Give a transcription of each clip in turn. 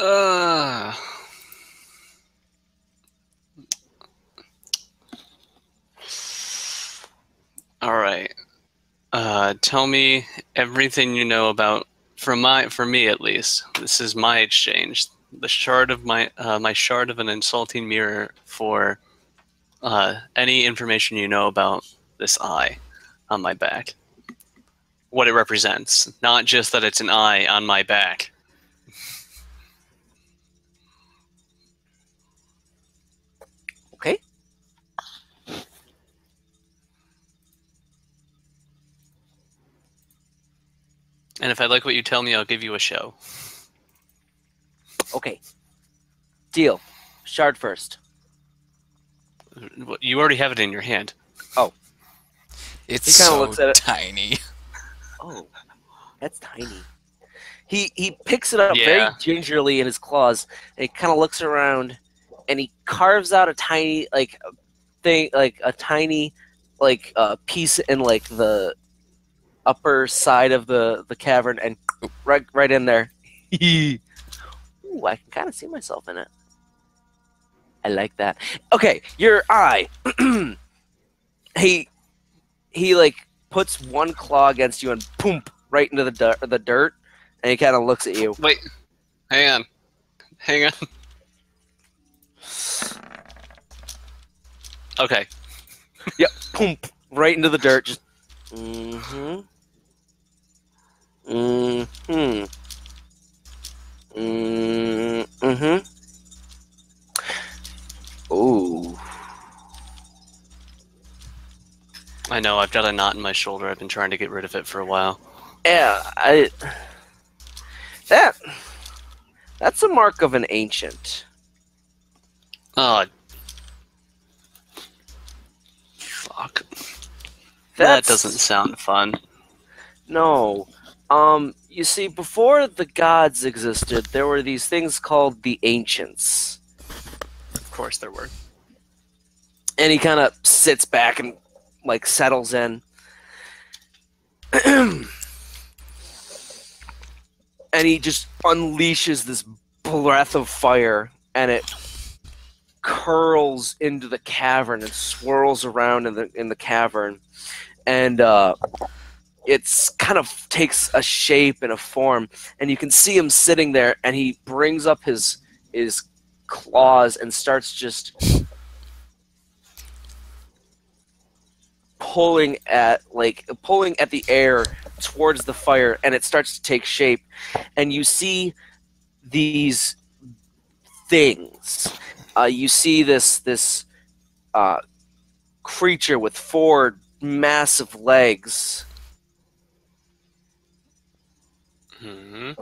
Uh, all right. Uh, tell me everything you know about for my for me at least. This is my exchange. The shard of my uh, my shard of an insulting mirror for uh, any information you know about this eye on my back. What it represents, not just that it's an eye on my back. And if I like what you tell me, I'll give you a show. Okay. Deal. Shard first. You already have it in your hand. Oh. It's He so looks at it. tiny. Oh, that's tiny. He he picks it up Yeah. very gingerly in his claws, and he kind of looks around, and he carves out a tiny like thing, like a tiny like uh, piece in like the upper side of the the cavern, and right right in there. Ooh, I can kind of see myself in it. I like that. Okay, your eye. he he like puts one claw against you and boom right into the dirt, the dirt and he kind of looks at you. Wait, hang on, hang on. Okay, yep. Boom right into the dirt. Just mm-hmm. Mm-hmm. Mm-hmm. Ooh. I know I've got a knot in my shoulder. I've been trying to get rid of it for a while. Yeah, I that that's a mark of an ancient. Oh, fuck. That doesn't sound fun. No. Um, you see, before the gods existed, there were these things called the ancients. Of course there were. And he kind of sits back and, like, settles in. and he just unleashes this breath of fire, and it curls into the cavern and swirls around in the in the cavern, and uh, it's kind of takes a shape and a form, and you can see him sitting there, and he brings up his his claws and starts just pulling at like pulling at the air towards the fire and it starts to take shape. And you see these things. Uh, you see this this uh, creature with four massive legs hmm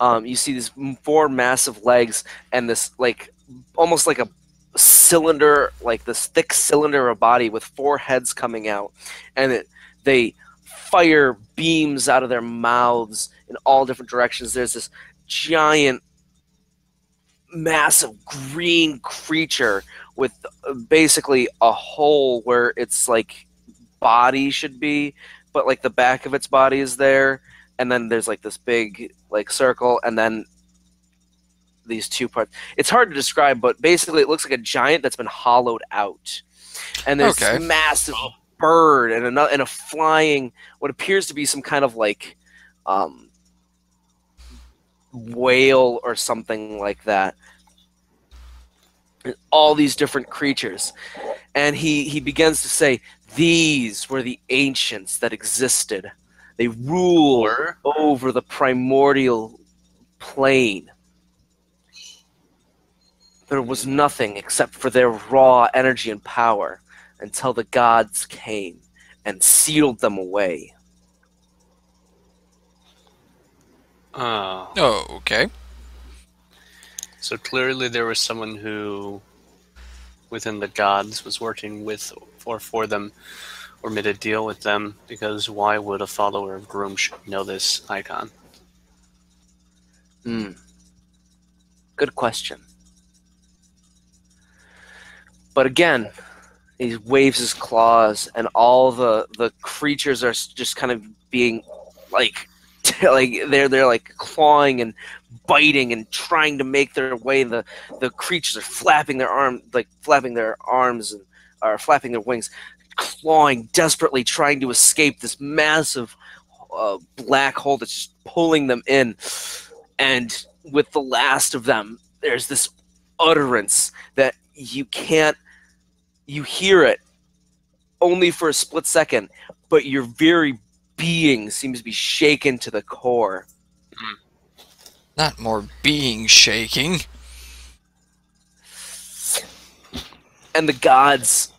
um, you see these four massive legs and this like almost like a cylinder like this thick cylinder of a body with four heads coming out. And it, they fire beams out of their mouths in all different directions. There's this giant massive green creature with uh, basically a hole where its like body should be but like the back of its body is there and then there's like this big like circle and then these two parts. It's hard to describe but basically it looks like a giant that's been hollowed out. And there's Okay. this massive bird and another and a flying what appears to be some kind of like um whale or something like that. And all these different creatures. And he he begins to say these were the ancients that existed they rule Were? over the primordial plane. There was nothing except for their raw energy and power until the gods came and sealed them away. Oh, Oh, okay. so clearly there was someone who, within the gods, was working with or for them, or made a deal with them. Because why would a follower of Groom know this icon? Hmm. Good question. But again, he waves his claws, and all the the creatures are just kind of being like like they're they're like clawing and biting and trying to make their way. The the creatures are flapping their arm like flapping their arms and are flapping their wings, clawing desperately, trying to escape this massive uh, black hole that's just pulling them in. And with the last of them, there's this utterance that you can't you hear it only for a split second, but your very being seems to be shaken to the core. Not more being shaking. And the gods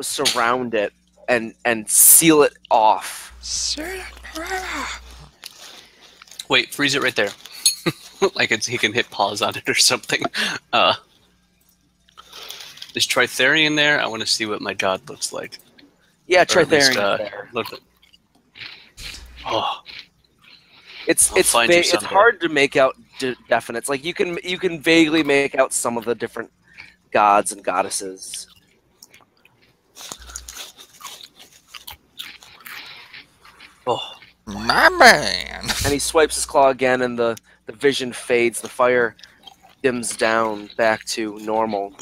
surround it and and seal it off. Wait, freeze it right there. like it's, he can hit pause on it or something. Uh, is Tritherian there? I want to see what my god looks like. Yeah, Or at least, Tritherian uh, there. Look. Oh, It's I'll it's it's hard to make out de- definites. Like you can you can vaguely make out some of the different gods and goddesses. Oh, My man. And he swipes his claw again, and the the vision fades. The fire dims down back to normal.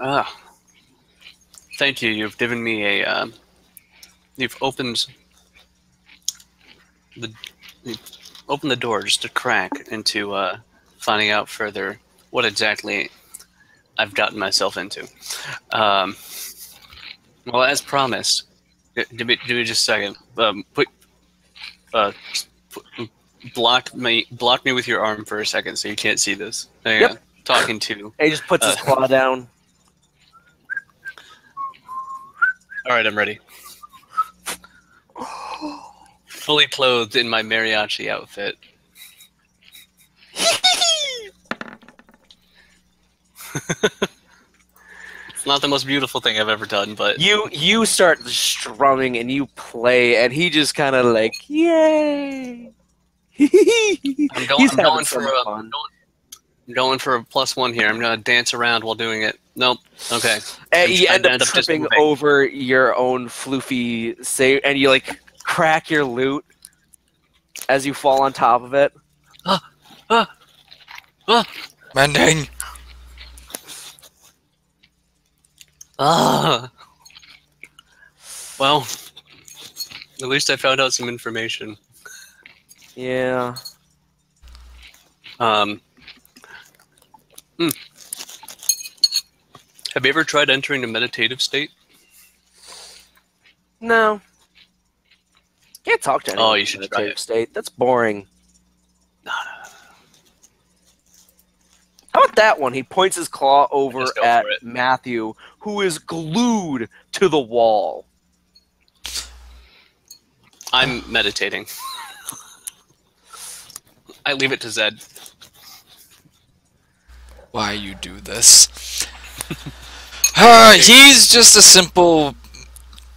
ah. Thank you. You've given me a. Uh, you've opened the you've opened the door just a crack into uh, finding out further what exactly I've gotten myself into. Um, well, as promised, give me, give me just a second. Um, put, uh, put, block me, block me with your arm for a second, so you can't see this. Hang Yep. on. Talking to. He just puts his Uh. claw down. All right, I'm ready. Fully clothed in my mariachi outfit. it's not the most beautiful thing I've ever done, but You you start strumming and you play, and he just kind of like yay. I'm going, He's I'm going for much a, I'm going, I'm going for a plus one here. I'm gonna dance around while doing it. Nope. Okay. And you I end up end up just tripping moving. over your own floofy say, and you like crack your lute as you fall on top of it. Ah, ah, ah. Mending. Ah. Well, at least I found out some information. Yeah. Um. hmm. Have you ever tried entering a meditative state? No. Can't talk to anyone. Oh, you should a try it. State. That's boring. No, no, How about that one? He points his claw over at. Matthew, who is glued to the wall. I'm meditating. I leave it to Zed. Why you do this? uh, he's just a simple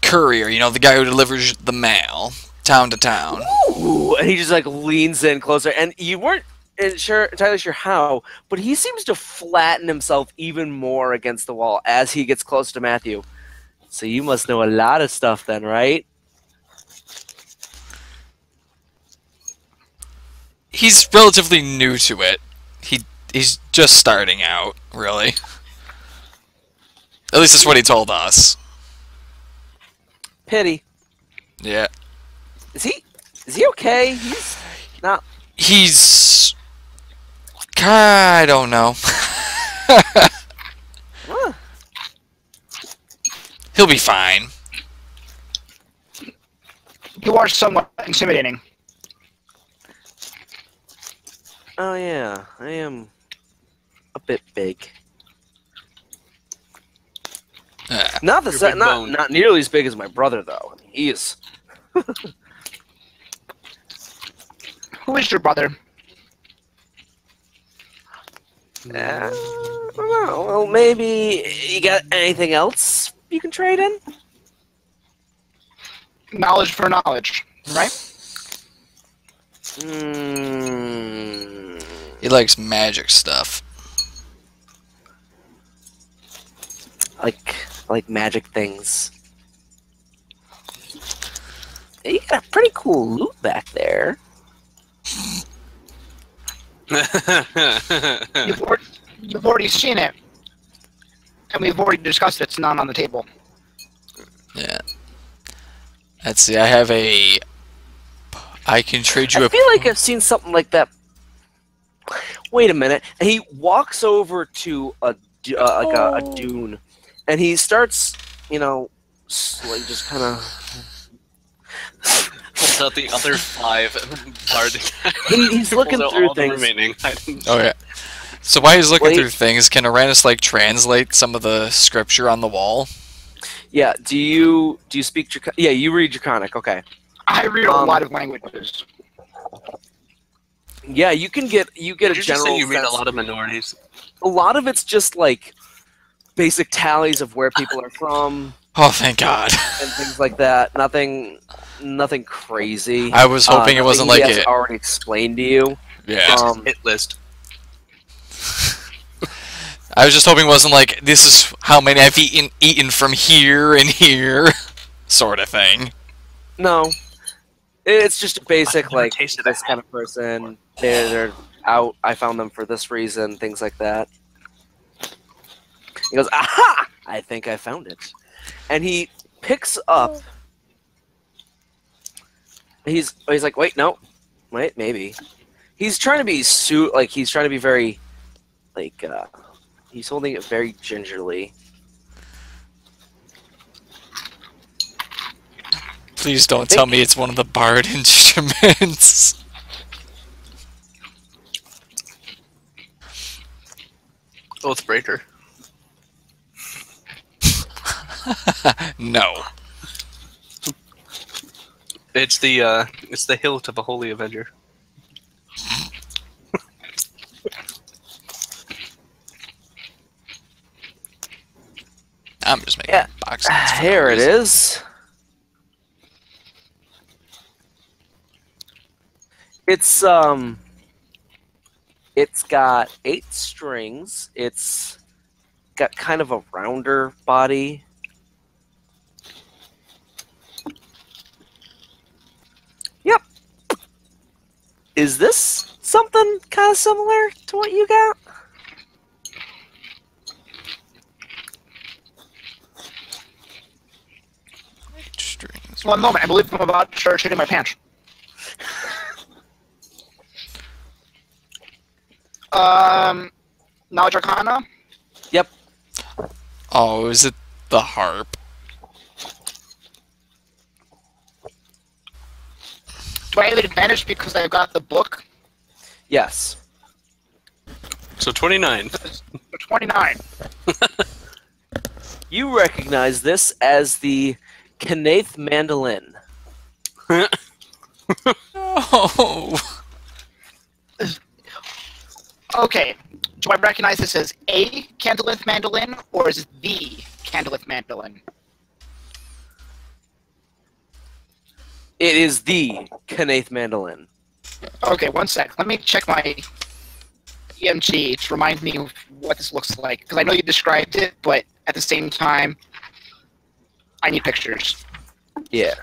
courier, you know, the guy who delivers the mail town to town. Ooh, and he just like leans in closer, and you weren't uh, sure entirely sure how, but he seems to flatten himself even more against the wall as he gets close to Matthew. So you must know a lot of stuff then, right? He's relatively new to it. He he's just starting out, really. At least that's what he told us. Pity. Yeah. Is he? Is he okay? He's not. He's I don't know. He'll be fine. You are somewhat intimidating. Oh yeah, I am a bit big. Uh, Not the You're se- not boned. not nearly as big as my brother though. I mean, he is. Who is your brother? Uh, I don't know. Well, maybe you got anything else you can trade in? Knowledge for knowledge, right? Mm, he likes magic stuff. like like magic things. You got a pretty cool lute back there. You've already, you've already seen it, and we've already discussed. It's not on the table. Yeah. Let's see. I have a. I can trade you I a. feel like I've seen something like that. Wait a minute. And he walks over to a uh, like a, a dune, and he starts, you know, like just kind of. Pulls out the other five card. He- he's looking Pulls out through all the things. remaining items. Oh yeah. So while he's looking Wait. through things, can Arranis like translate some of the scripture on the wall? Yeah. Do you do you speak? Draco- yeah, you read Draconic. Okay. I read a Um, lot of languages. Yeah, you can get you get Did a you just general. say you read a lot of minorities? a lot of it's just like basic tallies of where people are from Oh, thank God. and things like that. Nothing, nothing crazy. I was hoping Uh, it wasn't like he it. already explained to you. Yeah. Um, Hit list. I was just hoping it wasn't like this is how many I've eaten eaten from here and here, sort of thing. no, it's just basic like this that. kind of person. They're they're out. I found them for this reason. Things like that. He goes, aha! I think I found it, and he picks up. He's he's like, wait, no, wait, maybe. He's trying to be suit like he's trying to be very, like, uh, he's holding it very gingerly. Please don't think- tell me it's one of the bard instruments. Oathbreaker. no. It's the uh, it's the hilt of a holy avenger. I'm just making Yeah. boxes. no Here it reason. It's um it's got eight strings. It's got kind of a rounder body. Is this something kind of similar to what you got? Strings. One moment, I believe I'm about to start shitting my pants. Um, Knowledge Arcana? Oh, is it the harp? Do I have advantage because I've got the book? Yes. So twenty nine. 29. You recognize this as the Canaith mandolin. Oh. Okay, do I recognize this as a Canaith mandolin or is it the Canaith mandolin? It is the Canaith mandolin. Okay, one sec. Let me check my DMG to remind me of what this looks like. Because I know you described it, but at the same time, I need pictures. Yeah.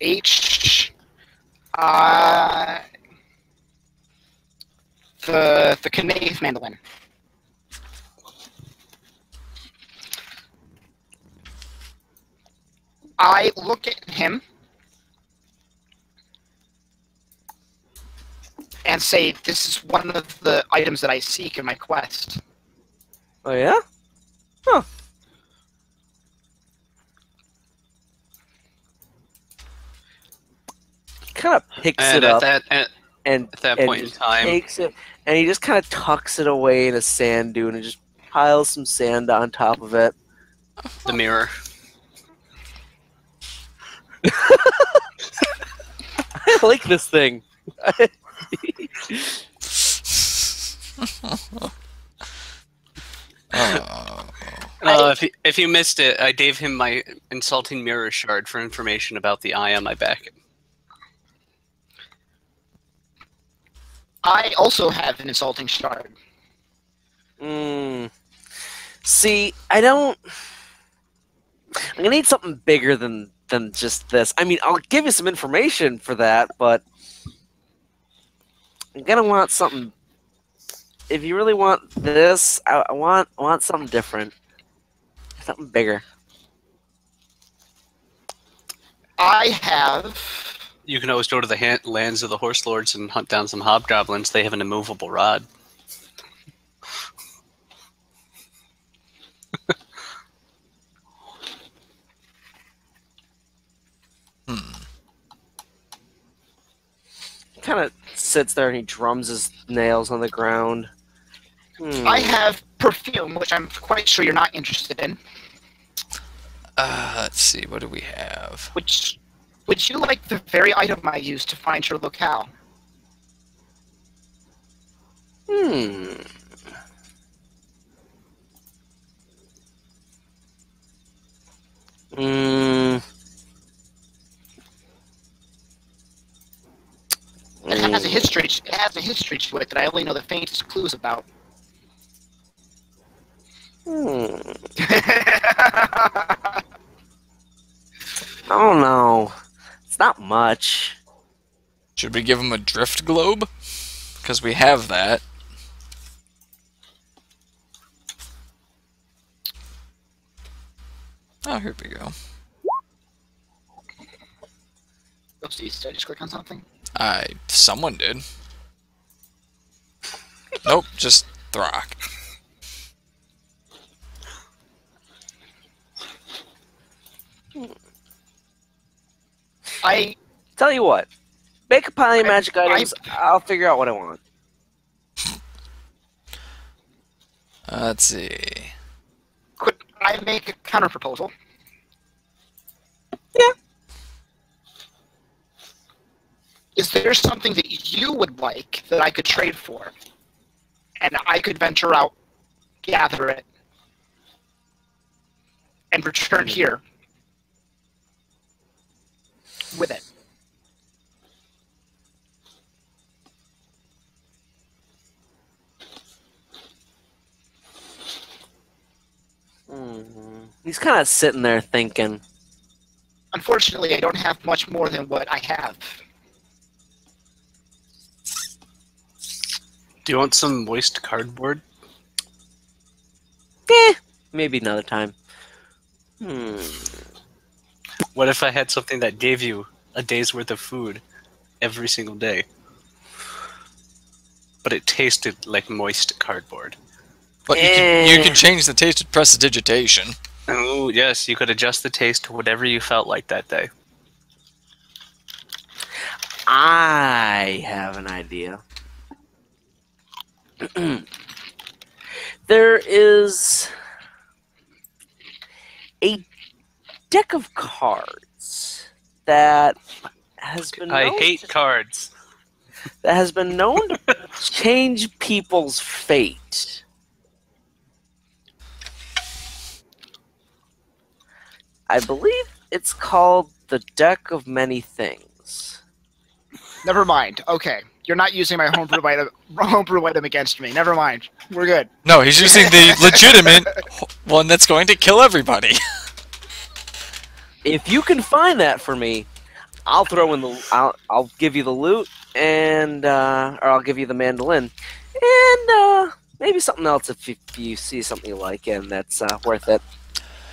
H. Uh, the the Canaith mandolin. I look at him and say, "This is one of the items that I seek in my quest." Oh yeah. Huh. Kind of picks And it at up that at, and at that and point in just time, takes it, and he just kind of tucks it away in a sand dune and just piles some sand on top of it. the mirror. I like this thing. oh. Uh, if, you, if you missed it, I gave him my insulting mirror shard for information about the eye on my back. I also have an insulting shard. Mm. See, I don't. I'm gonna need something bigger than than just this. I mean, I'll give you some information for that, but I'm gonna want something. If you really want this, I, I want I want something different, something bigger. I have. You can always go to the han- lands of the horse lords and hunt down some hobgoblins. They have an immovable rod. Kind of sits there and he drums his nails on the ground. Hmm. I have perfume, which I'm quite sure you're not interested in. Uh, let's see. What do we have? Which, would you like the very item I used to find your locale? Hmm. Hmm. It has a history. It has a history to it that I only know the faintest clues about. Hmm. I don't know. It's not much. Should we give him a drift globe? Because we have that. Oh, here we go. Oopsies, did I just click on something? I someone did. nope, just Throkk. I Tell you what. Make a pile of I- magic I- items. I'll figure out what I want. Uh, let's see. could I make a counter proposal? Yeah. Is there something that you would like that I could trade for? And I could venture out, gather it, and return here with it. Mhm. He's kind of sitting there thinking. Unfortunately, I don't have much more than what I have. Do you want some moist cardboard? Eh, maybe another time. Hmm. What if I had something that gave you a day's worth of food every single day? But it tasted like moist cardboard. But you can, you Eh. can change the taste with prestidigitation. Oh, yes, you could adjust the taste to whatever you felt like that day. I have an idea. there is a deck of cards that has been I hate to- cards. that has been known to change people's fate. I believe it's called the Deck of Many Things. Never mind. Okay, you're not using my homebrew item, homebrew item against me. Never mind. We're good. No, he's using the legitimate one that's going to kill everybody. If you can find that for me, I'll throw in the I'll I'll give you the lute and uh, or I'll give you the mandolin and uh, maybe something else if you, if you see something you like and that's uh, worth it.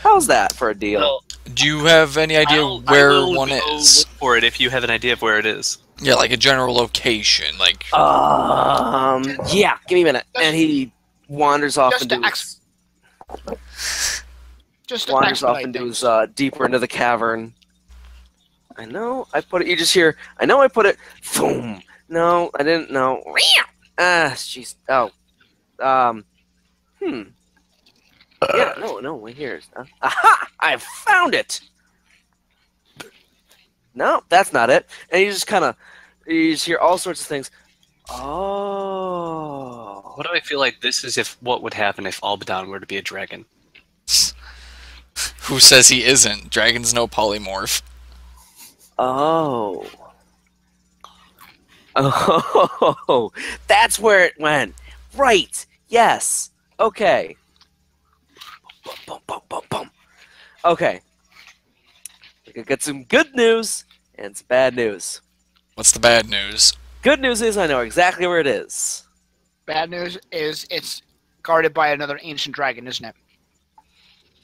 How's that for a deal? Well, Do you have any idea I'll- I where will one go is? look for it if you have an idea of where it is. Yeah, like a general location. Like, Um, yeah, give me a minute. And he wanders off Just into ex- his, Just wanders off into things. his uh, deeper into the cavern. I know I put it. You just hear. I know I put it. Boom. No, I didn't know. Ah, jeez. Oh. Um. Hmm. Yeah. No. No. Wait here. Uh, aha! I found it. No, that's not it. And you just kind of, you just hear all sorts of things. Oh. What do I feel like this is if what would happen if Albadan were to be a dragon? who says he isn't? Dragons no polymorph. Oh. Oh, that's where it went. Right. Yes. Okay. Bum, bum, bum, bum. Okay. I could get some good news and some bad news. What's the bad news? Good news is I know exactly where it is. Bad news is it's guarded by another ancient dragon, isn't it?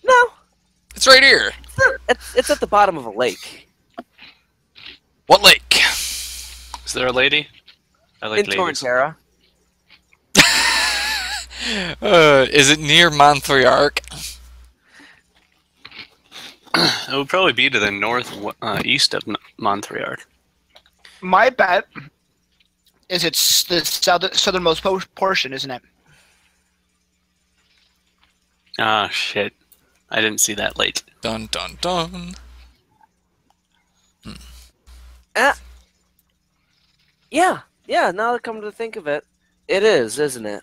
No, It's right here. it's, it's at the bottom of a lake What lake? Is there a lady? I like in ladies. Torrentera. Uh, is it near Monthriarch? It would probably be to the north uh, east of N- My bet is it's the southern, southernmost po- portion, isn't it? Ah, shit. I didn't see that lake. Dun dun dun. Yeah, yeah. Now that I come to think of it, it is, isn't it?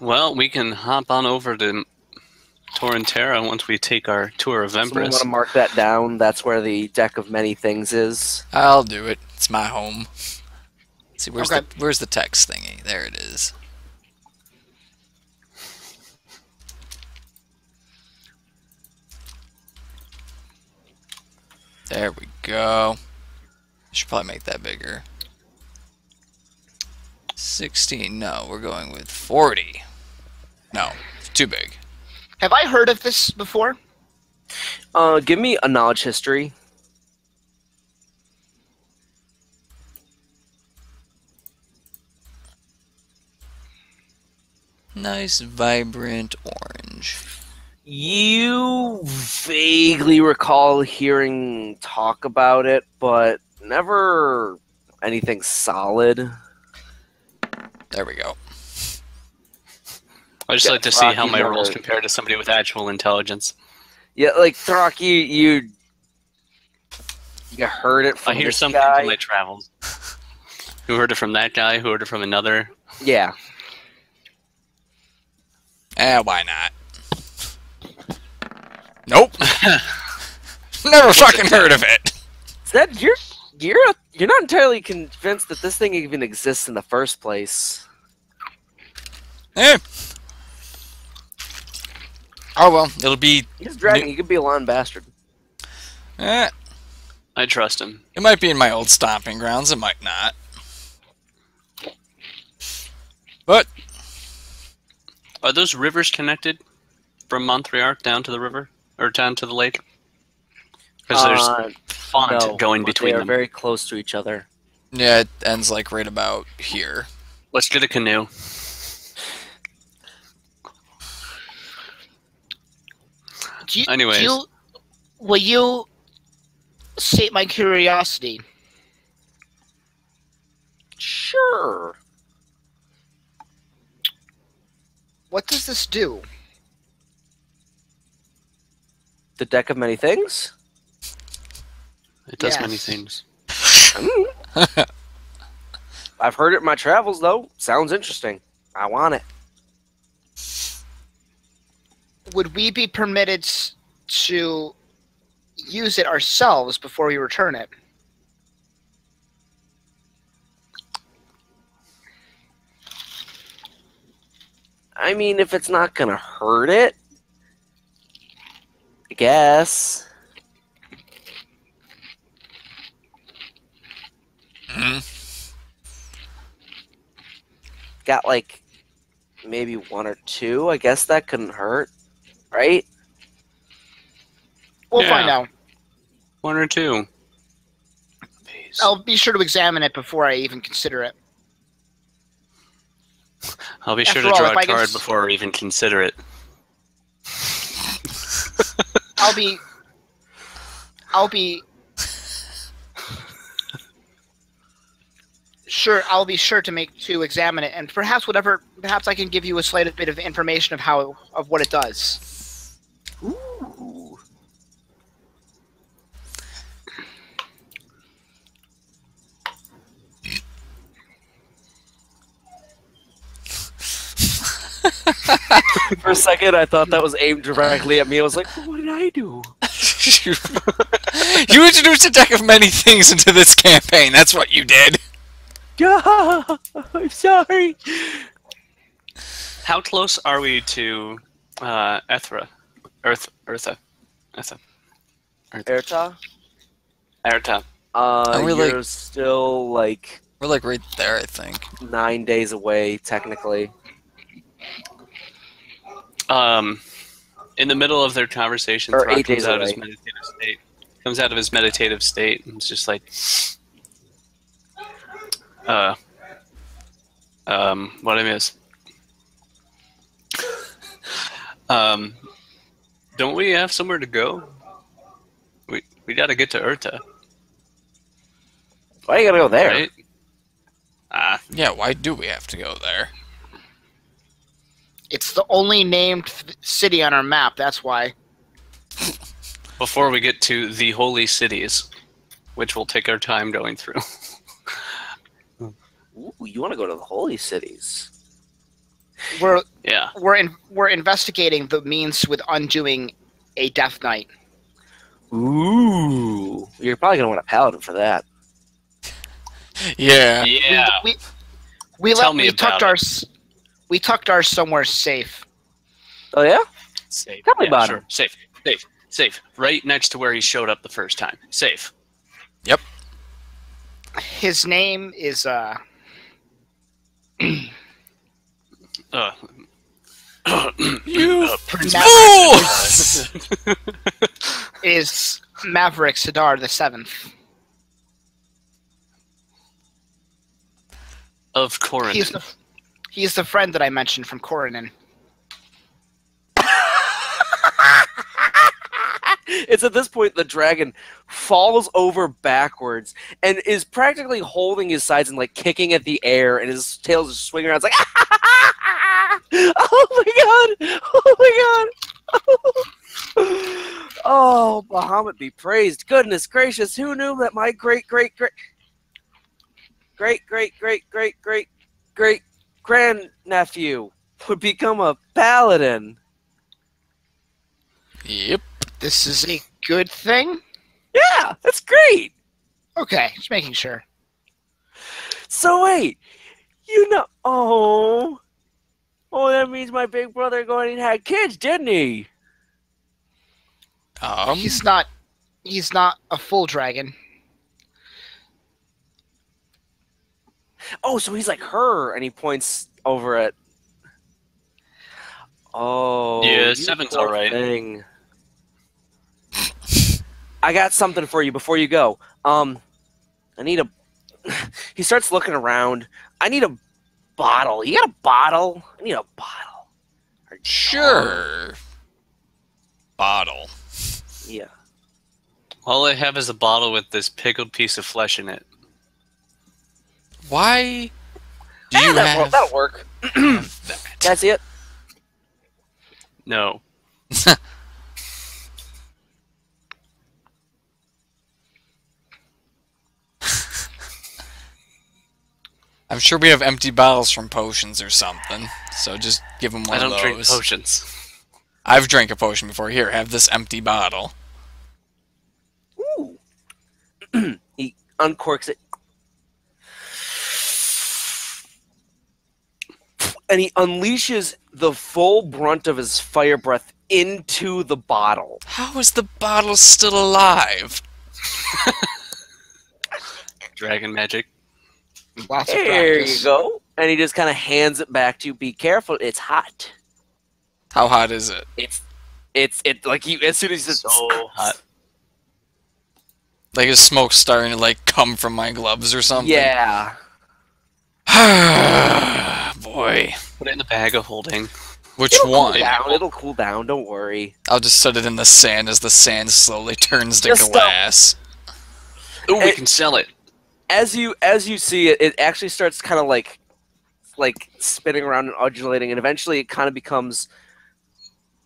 Well, we can hop on over to Torrentera once we take our tour of Someone Empress. want to mark that down? That's where the deck of many things is. I'll do it. It's my home. Let's see where's Okay. the where's the text thingy? There it is. There we go. Should probably make that bigger. 16. No, we're going with 40. No, it's too big. Have I heard of this before? Uh, give me a knowledge history. Nice, vibrant orange. You vaguely recall hearing talk about it, but never anything solid. There we go. I just Yeah, like to see how Rocky's my rolls never- compare to somebody with actual intelligence. Yeah, like Throkk, you you you heard it from I hear this some guy. people in my travels. Who heard it from that guy? Who heard it from another? Yeah, Eh, why not? Nope. Never fucking heard of it. is that you're you're you're not entirely convinced that this thing even exists in the first place. Eh. Oh well, it'll be. He's a dragon. He could be a lawn bastard. Eh, I trust him. it might be in my old stomping grounds. It might not. But Are those rivers connected from Monthriarch down to the river or down to the lake? Because there's Uh, font no, going but between they are them. very close to each other. yeah, it ends like right about here. Let's get a canoe. You, Anyways. do you, will you sate my curiosity? Sure. What does this do? The deck of many things. It does many things. I've heard it in my travels, though. Sounds interesting. I want it. Would we be permitted to use it ourselves before we return it? I mean, if it's not gonna hurt it, I guess. Mhm. Got like maybe one or two. I guess that couldn't hurt, right? We'll Yeah. find out. One or two. Peace. I'll be sure to examine it before I even consider it. I'll be After sure to all, draw if a I can card before I even consider it. I'll be. I'll be. Sure, I'll be sure to make to examine it, and perhaps whatever, perhaps I can give you a slight bit of information of how of what it does. Ooh. For a second, I thought that was aimed directly at me. I was like, "What did I do?" you introduced a deck of many things into this campaign. That's what you did. Yeah, I'm sorry. How close are we to uh, Ethra? Earth, Eartha. I thought Erta. Erta. Uh, Are we, you're like- still like We're like right there, I think. nine days away, technically. Um, in the middle of their conversation, Or Throkk comes days out of his meditative state. Comes out of his meditative state and it's just like, uh, um, what I miss. um, don't we have somewhere to go? We we got to get to Urta, Why you gotta go there? right? Ah, Yeah, why do we have to go there? It's the only named city on our map. That's why. before we get to the holy cities, which will take our time going through. Ooh, you want to go to the holy cities? We're yeah. we're in, we're investigating the means with undoing a Death Knight. Ooh, you're probably gonna want a paladin for that. Yeah. Yeah. We we, we Tell let me we about tucked it. ours we tucked ours somewhere safe. Oh yeah. Safe. Tell me yeah, about sure. him. Safe. Safe. Safe. Right next to where he showed up the first time. Safe. Yep. His name is uh Uh, You uh, Prince fool! is Maverick Sidar the seventh. of Corin. He's the friend that I mentioned from Coronin. it's at this point the dragon falls over backwards and is practically holding his sides and like kicking at the air, and his tail is swinging around. It's like, oh my god, oh my god. Oh, oh Bahamut be praised. Goodness gracious, who knew that my great, great, great, great, great, great, great, great, great grandnephew would become a paladin? Yep. This is a good thing. Yeah, that's great. Okay, just making sure. So wait, you know? Oh, oh, that means my big brother going and had kids, didn't he? Um, He's not he's not a full dragon. Oh, so he's like her, and he points over at. Oh, Yeah, seven's all right. thing. I got something for you before you go. Um, I need a. he starts looking around. I need a bottle. You got a bottle? I need a bottle. Or- sure. Bottle. Yeah. All I have is a bottle with this pickled piece of flesh in it. Why do Yeah, you that'll, have that'll work. that? That's it. No. I'm sure we have empty bottles from potions or something. So just give him one I don't drink potions. I've drank a potion before. Here, have this empty bottle. Ooh. he uncorks it. And he unleashes the full brunt of his fire breath into the bottle. How is the bottle still alive? Dragon magic. Lots There practice. you go. And he just kind of hands it back to you. Be careful, it's hot. How hot is it? It's, it's, it like he as soon as he says, So hot. Like is smoke starting to like come from my gloves or something? yeah. Ah, boy. Put it in the bag of holding. Which It'll cool one? down. It'll cool down. Don't worry. I'll just set it in the sand as the sand slowly turns to Just glass. Ooh, we Hey. can sell it. as you as you see it, it actually starts kind of like like spinning around and undulating, and eventually it kind of becomes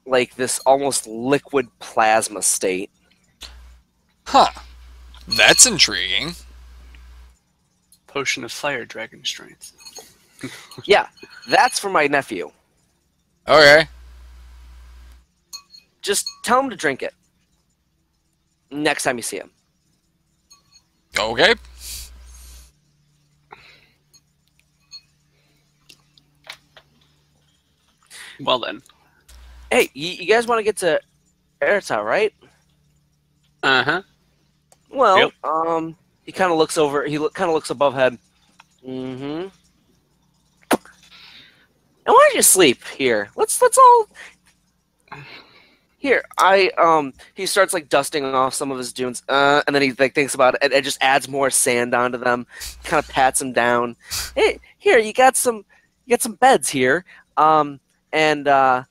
like this almost liquid plasma state. Huh. That's intriguing. Potion of fire dragon strength. Yeah, that's for my nephew. Okay. Just tell him to drink it next time you see him. Okay. Well then. Hey, you, you guys want to get to Erta, right? Uh huh. Well, Yep. um, he kind of looks over. He look, kind of looks above head. Mm-hmm. And why don't you sleep here? Let's let's all. Here, I um. He starts like dusting off some of his dunes, uh, and then he like thinks about it and, and just adds more sand onto them. Kind of pats him down. Hey, here you got some, you got some beds here. Um, and uh,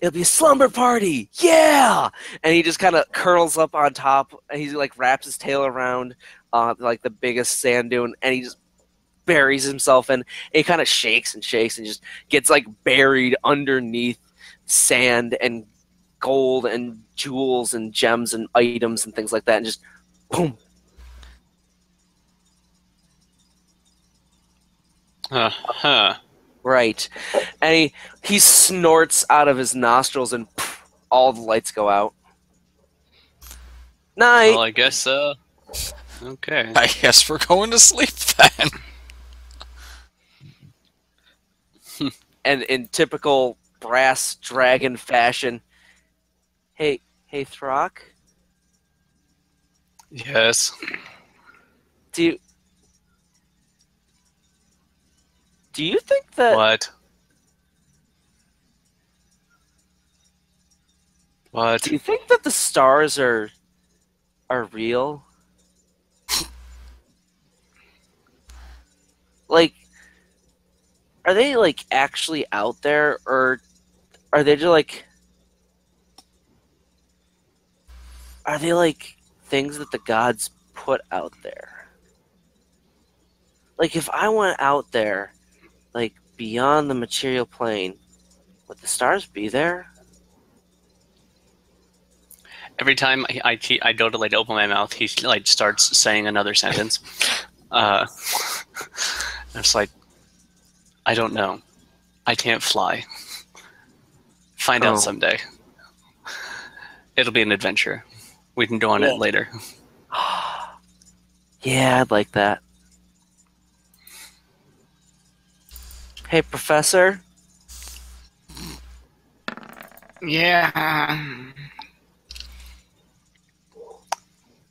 it'll be a slumber party. Yeah and he just kind of curls up on top and he like wraps his tail around uh, like the biggest sand dune and he just buries himself in and he kind of shakes and shakes and just gets like buried underneath sand and gold and jewels and gems and items and things like that and just boom Uh huh. right and he, he snorts out of his nostrils and poof, all the lights go out night Well, I guess. Uh. Okay. I guess we're going to sleep then. And in typical brass dragon fashion. Hey, hey, Throkk, Yes. do you do you think that What? What? do you think that the stars are are real? like, are they like actually out there, or are they just like? Are they like things that the gods put out there? Like, if I went out there, like beyond the material plane, would the stars be there? Every time I, I, I go to like open my mouth, he like starts saying another sentence. Uh, it's like, I don't know. I can't fly. Find Oh. out someday. It'll be an adventure. We can go on Yeah. it later. yeah, I'd like that. Hey, Professor. Yeah.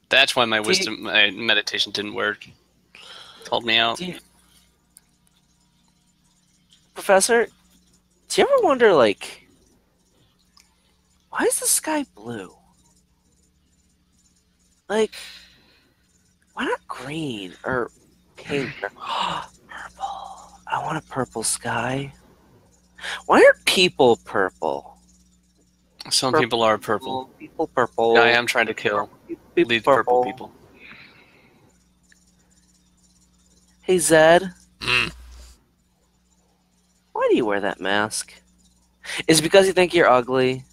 That's why my Do you- wisdom, my meditation didn't work. Told me out. Do you, Professor, do you ever wonder, like, why is the sky blue? Like, why not green or pink or purple? I want a purple sky. Why aren't people purple? Some Purple. people are purple. People purple. Guy I'm trying to kill. People Lead purple people. Hey Zed, Mm. Why do you wear that mask? Is it because you think you're ugly?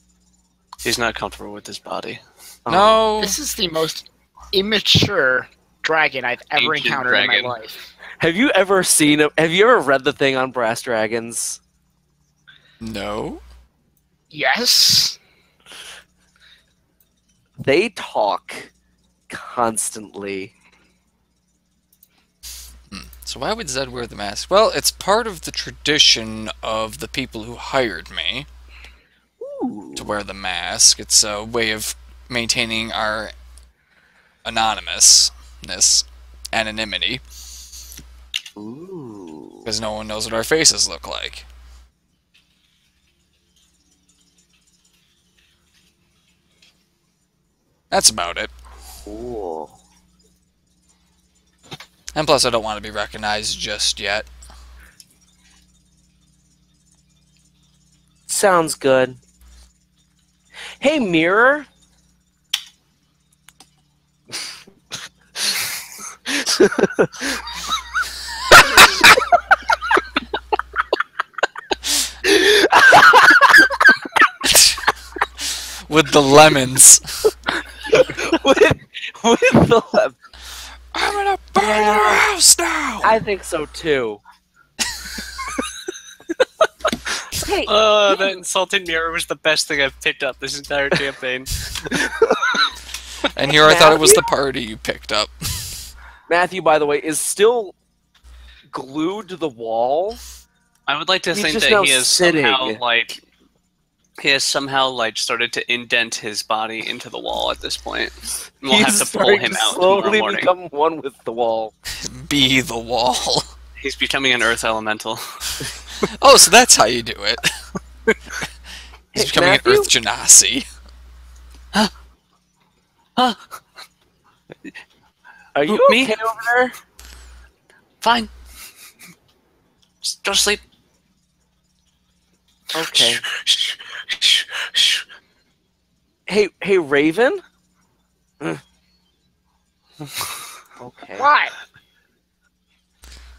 He's not comfortable with his body. Oh. No. This is the most immature dragon I've ever Ancient encountered in my life. Have you ever seen? A, have you ever read the thing on brass dragons? No. Yes. They talk constantly. So why would Zed wear the mask? Well, it's part of the tradition of the people who hired me Ooh. to wear the mask. It's a way of maintaining our anonymousness, anonymity, because no one knows what our faces look like. That's about it. Cool. And plus, I don't want to be recognized just yet. Sounds good. Hey, mirror. With the lemons. with, with the lem- I'm gonna burn Yeah. your house now! I think so too. hey, Oh, that insulting mirror was the best thing I've picked up this entire campaign. And here I thought it was the party you picked up. Matthew, by the way, is still glued to the wall. I would like to He's think that he is sitting. somehow like He has somehow like started to indent his body into the wall at this point. And We'll He's have to pull him to out tomorrow slowly morning. become one with the wall. Be the wall. He's becoming an earth elemental. Oh, so that's how you do it. He's Hey, becoming Matthew? an Earth Genasi. Huh? Huh? Are you me? okay over there? Fine. Just go to sleep. Okay. Hey, hey, Rayven. Mm. okay. Why?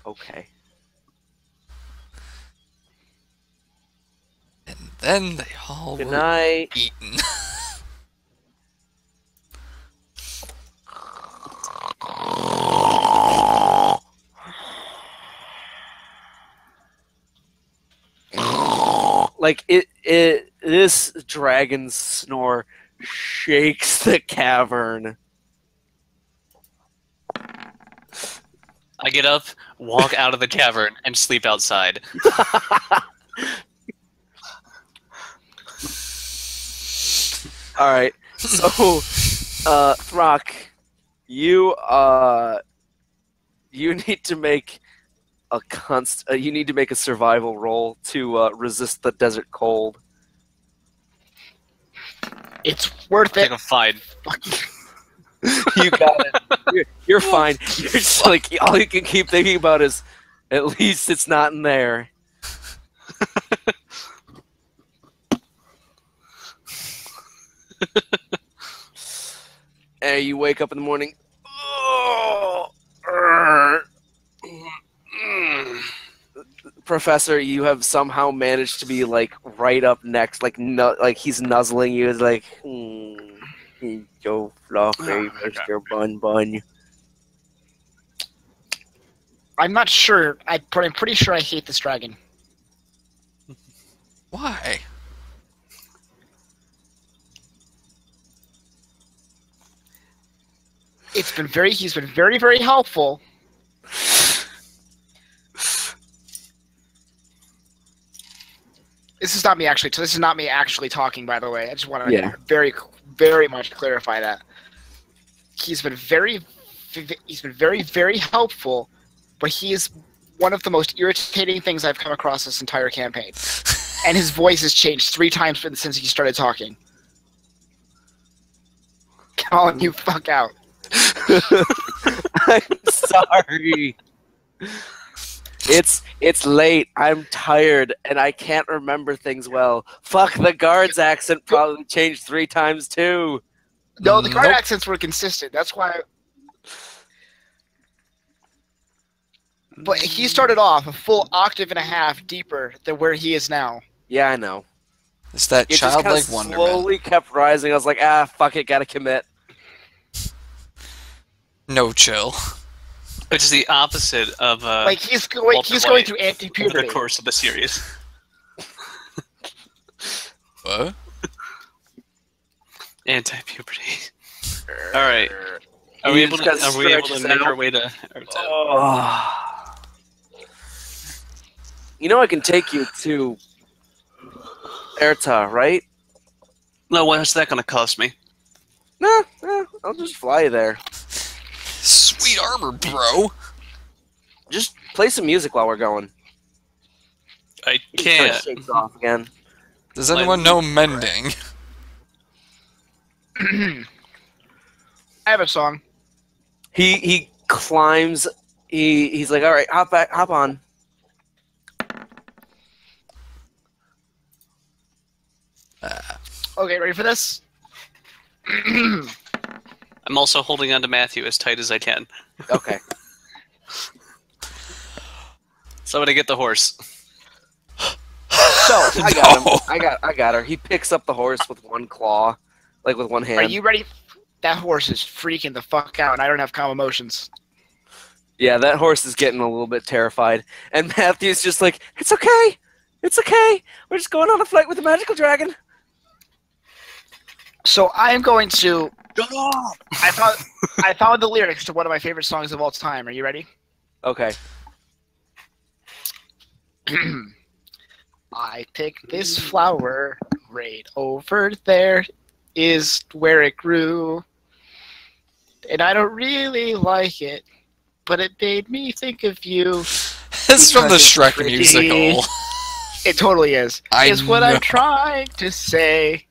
Okay. And then they all Good were night. eaten. Like it, it. This dragon's snore shakes the cavern. I get up, walk out of the cavern, and sleep outside. All right. So, uh, Throkk, you uh, you need to make a const. Uh, you need to make a survival roll to uh, resist the desert cold. It's worth Take it. a fine. You got it. You're, you're fine. You're just like all you can keep thinking about is, at least it's not in there. and you wake up in the morning. Oh, er, mm. Professor, you have somehow managed to be like right up next, like no, like he's nuzzling you. It's like, hmm, he's so fluffy, Mister Bun Bun. I'm not sure. I, but I'm pretty sure I hate this dragon. Why? It's been very. He's been very, very helpful. This is not me actually. This is not me actually talking. By the way, I just want to Yeah. very, very much clarify that. He's been very, he's been very, very helpful, but he is one of the most irritating things I've come across this entire campaign. And his voice has changed three times since he started talking. Calling you fuck out. I'm sorry. It's it's late. I'm tired and I can't remember things well. Fuck the guard's accent probably changed three times too. No, the guard Nope. accents were consistent. That's why. But he started off a full octave and a half deeper than where he is now. Yeah, I know. It's that It just kinda childlike wonderment. slowly kept rising. I was like, ah, fuck it, gotta commit. No chill. Which is the opposite of uh, Like he's going, Walter he's going White through over the anti-puberty. The course of the series. What? Anti-puberty. All right. Are we able to? Are we able to us make out. our way to? Or to Oh. You know I can take you to Erta, right? no, what's that going to cost me? Nah, nah, I'll just fly there. Sweet armor, bro. Just play some music while we're going. I He kinda can't. shakes off again. Does anyone know mending? I have a song. He he climbs. He he's like, all right, hop back, hop on. Ah. Okay, ready for this? I'm also holding on to Matthew as tight as I can. Okay. Somebody get the horse. So I got No. him. I got I got her. He picks up the horse with one claw, like with one hand. Are you ready? That horse is freaking the fuck out, and I don't have calm emotions. Yeah, that horse is getting a little bit terrified, and Matthew's just like, "It's okay, it's okay. We're just going on a flight with a magical dragon." So I am going to. I found I found the lyrics to one of my favorite songs of all time. Are you ready? Okay. I picked this flower right over there is where it grew. And I don't really like it, but it made me think of you. It's from the Shrek pretty. musical. It totally is. I is what know. I'm trying to say.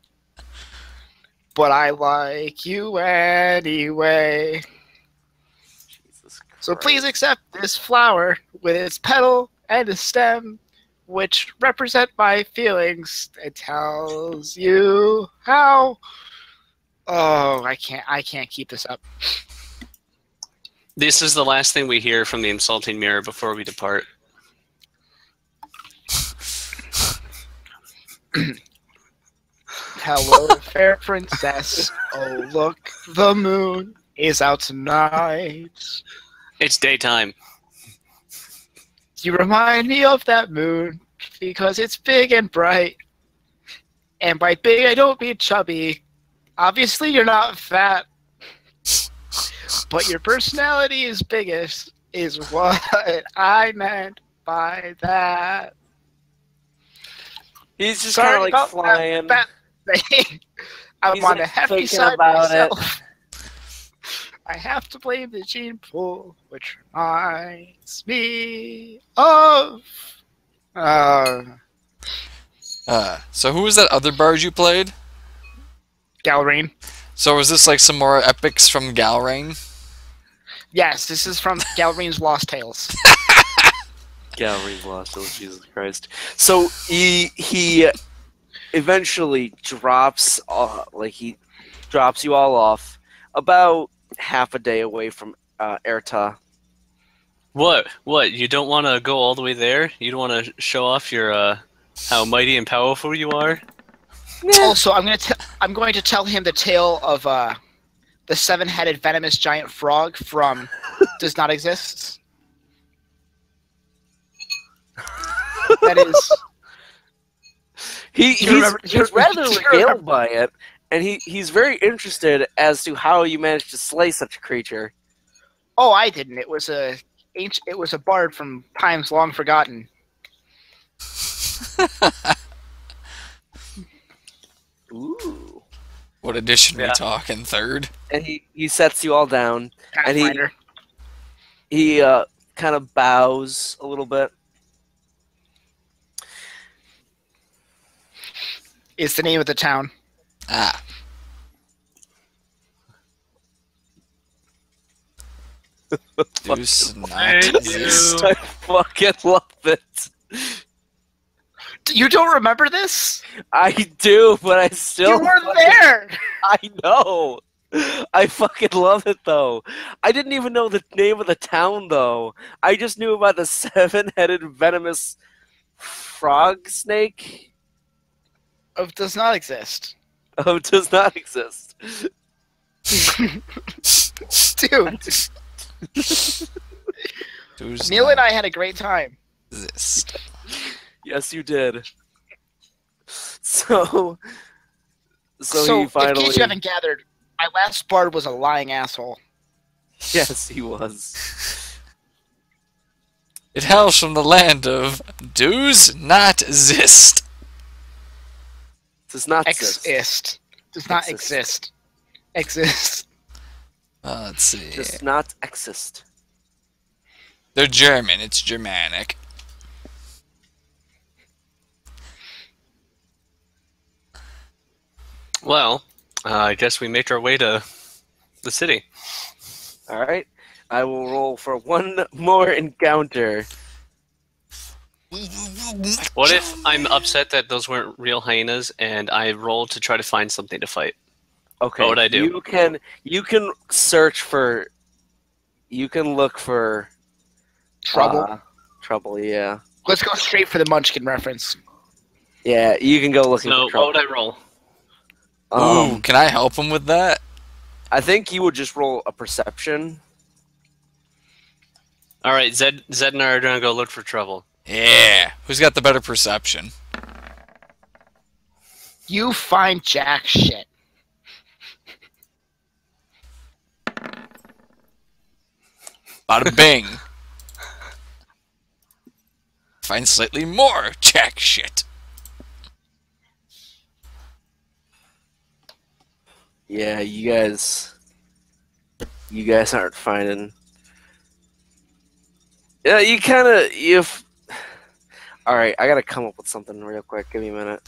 But I like you anyway. So please accept this flower with its petal and a stem, which represent my feelings. It tells you how. Oh, I can't. I can't keep this up. This is the last thing we hear from the insulting mirror before we depart. Hello, fair princess. Oh, look, the moon is out tonight. It's daytime. You remind me of that moon because it's big and bright. And by big, I don't mean chubby. Obviously, you're not fat. But your personality is biggest, is what I meant by that. He's just kind of like flying. that, that thing. I'm He's, on like, the hefty side about it. myself. I have to blame the gene pool, which reminds me of. Uh, Uh, so who was that other bard you played? Galrain. So was this like some more epics from Galrain? Yes, this is from Galrain's Lost Tales. Gallery's lost. Oh Jesus Christ! So he he eventually drops uh, like he drops you all off about half a day away from uh, Erta. What? What? You don't want to go all the way there? You don't want to show off your uh, how mighty and powerful you are? also, I'm gonna I'm going to tell him the tale of uh, the seven-headed venomous giant frog from Does Not Exist. That is. He he's, remember- he's rather you regaled by it, and he he's very interested as to how you managed to slay such a creature. Oh, I didn't. It was a ancient. It was a bard from times long forgotten. Ooh! What edition we talking? Third? And he he sets you all down. And he- He uh, kind of bows a little bit. Is the name of the town. Ah. Deuce not exist. you. I fucking love it. You don't remember this? I do, but I still you were fucking- there. I know. I fucking love it though. I didn't even know the name of the town though. I just knew about the seven-headed venomous frog snake. Oh, it does not exist, Oh, it does not exist. dude. Deuce Neil and I had a great time. exist. Yes, you did. So, so, So, he in case you haven't gathered, my last bard was a lying asshole. Yes, he was. It hails from the land of Does not exist. Does not exist. Exist. Does not Exist. exist. Exist. Uh, let's see. Does not exist. They're German. It's Germanic. Well, uh, I guess we make our way to the city. All right. I will roll for one more encounter. What if I'm upset that those weren't real hyenas and I roll to try to find something to fight? Okay. What would I do? You can you can search for. You can look for Trouble. uh, trouble. Yeah. Let's go straight for the Munchkin reference. Yeah. You can go looking So for trouble. what would I roll? Ooh, Um, can I help him with that? I think you would just roll a perception. All right, Zed, Zed and I are gonna go look for trouble. Yeah. Who's got the better perception? You find jack shit. Bada bing. Find slightly more jack shit. Yeah, you guys, you guys aren't finding. Yeah, you kind of you've. All right, I gotta come up with something real quick. Give me a minute.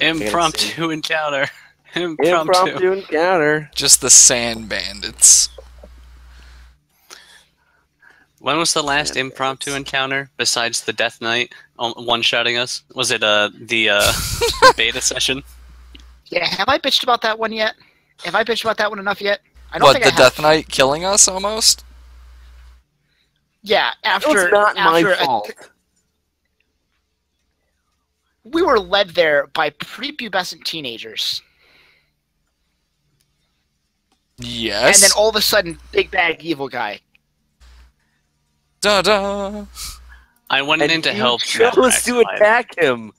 Impromptu encounter. Impromptu. Impromptu encounter. Just the sand bandits. When was the last Yeah, impromptu that's- encounter besides the Death Knight one shotting us? Was it uh the uh beta session? Yeah, have I bitched about that one yet? Have I bitched about that one enough yet? I don't What, think the I have. Death Knight killing us almost? Yeah, It after was not my after a- fault. We were led there by prepubescent teenagers, Yes. and then all of a sudden, big bad evil guy. da da. I went and in to you help. chose Mavrax to fight. attack him.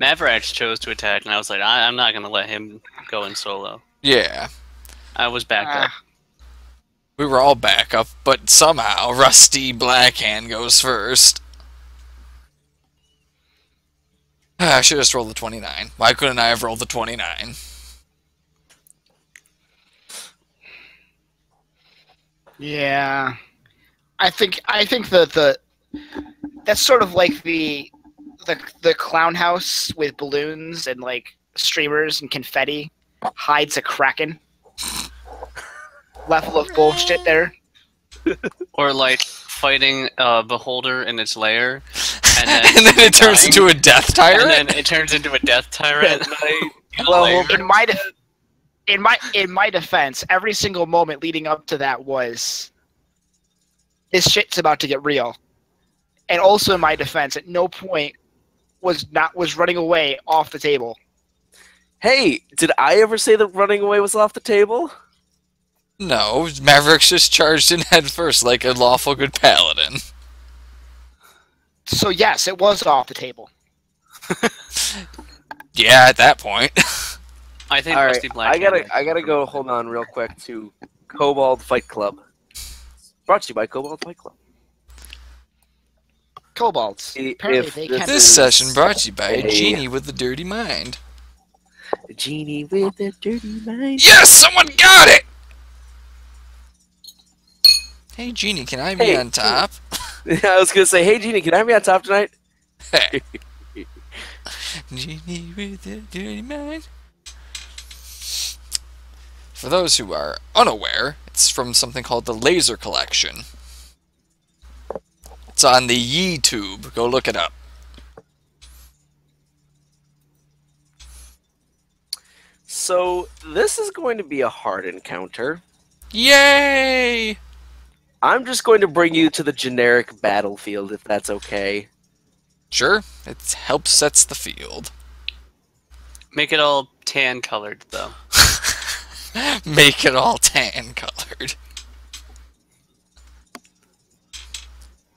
Mavrax chose to attack, and I was like, I- I'm not gonna let him go in solo. Yeah. I was back up. Ah, We were all back up, but somehow Rusty Blackhand goes first. I should have just rolled the 29. Why couldn't I have rolled the 29? yeah, I think I think the the that's sort of like the the the clown house with balloons and like streamers and confetti hides a kraken. Level of bullshit there. Or like fighting a beholder in its lair, and then, and then it turns dying, into a death tyrant. and then it turns into a death tyrant. Well, Lair. in my def- in my in my defense, every single moment leading up to that was this shit's about to get real. And also in my defense, at no point was not was running away off the table. Hey, did I ever say that running away was off the table? No, Mavrax just charged in head first like a lawful good paladin. So yes, it was off the table. Yeah, at that point. I think All right, Black. I gotta, I gotta go. Hold on, real quick to Kobold Fight Club. Brought to you by Kobold Fight Club. Kobolds. If Apparently they this can this session brought to you by a a- genie with a dirty mind. A genie with a dirty mind. Yes, someone got it! Hey, Genie, can I be Hey. on top? I was gonna say, hey Genie, can I be on top tonight? Hey. Genie with a dirty mind. For those who are unaware, it's from something called the Laser Collection. It's on the YouTube. Go look it up. So this is going to be a hard encounter. Yay! I'm just going to bring you to the generic battlefield, if that's okay. Sure, it helps sets the field. Make it all tan colored though. Make it all tan colored.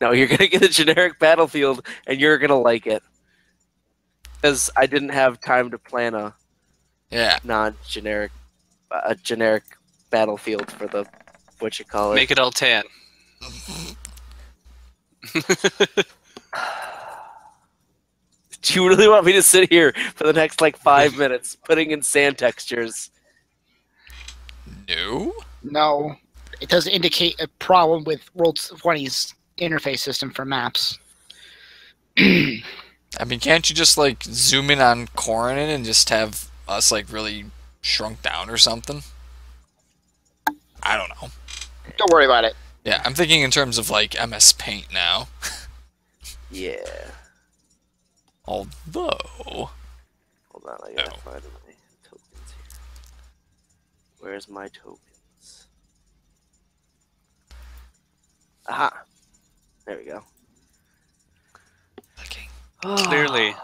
No, you're gonna get a generic battlefield, and you're gonna like it. Because I didn't have time to plan a Yeah. non-generic, a generic battlefield for the what you call it. Make it all tan. Do you really want me to sit here for the next like five minutes putting in sand textures? No? No. It does indicate a problem with Roll20's interface system for maps. I mean, can't you just like zoom in on Coronin and just have us like really shrunk down or something? I don't know. Don't worry about it. Yeah, I'm thinking in terms of like MS Paint now. Yeah. Although, Hold on, I gotta No. find my tokens here. Where's my tokens? Aha. There we go. looking. Ah. Clearly.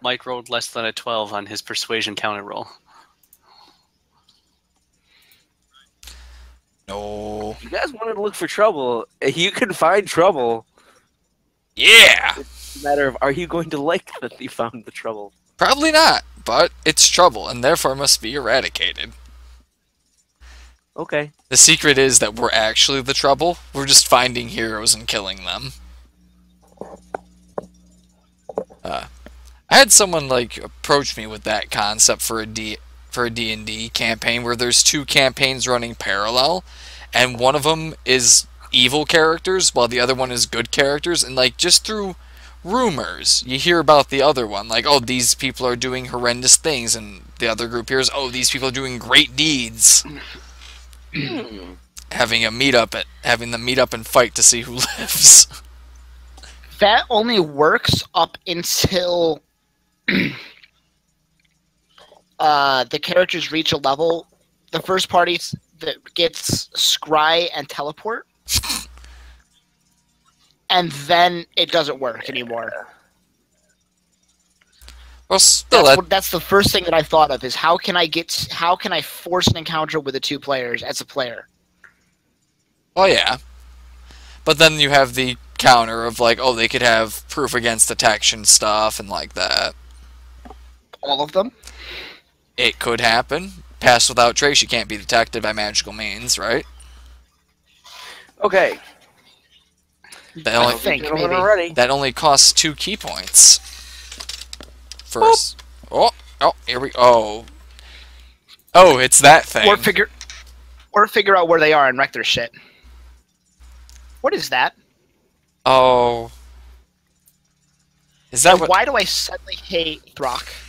Mike rolled less than a 12 on his persuasion counter roll. No. You guys wanted to look for trouble. You can find trouble. Yeah. It's a matter of are you going to like that you found the trouble? Probably not, but it's trouble and therefore must be eradicated. Okay. The secret is that we're actually the trouble. We're just finding heroes and killing them. Uh, I had someone like approach me with that concept for a D for a D&D campaign where there's two campaigns running parallel and one of them is evil characters while the other one is good characters and like just through rumors you hear about the other one like oh these people are doing horrendous things and the other group hears oh these people are doing great deeds. Having a meetup at having them meet up and fight to see who lives. That only works up until uh, the characters reach a level. The first party that gets scry and teleport, and then it doesn't work anymore. well still That's, that that's the first thing that I thought of is how can I get how can I force an encounter with the two players as a player? Oh yeah. But then you have the counter of like, oh, they could have proof against detection stuff and like that. All of them. It could happen. Pass without trace, you can't be detected by magical means, right? Okay. That I only, think maybe. are that only costs two ki points. First. Oh, oh, here we Oh. Oh, it's that thing. Or figure or figure out where they are and wreck their shit. What is that? Oh. Is that And what why do I suddenly hate Throkk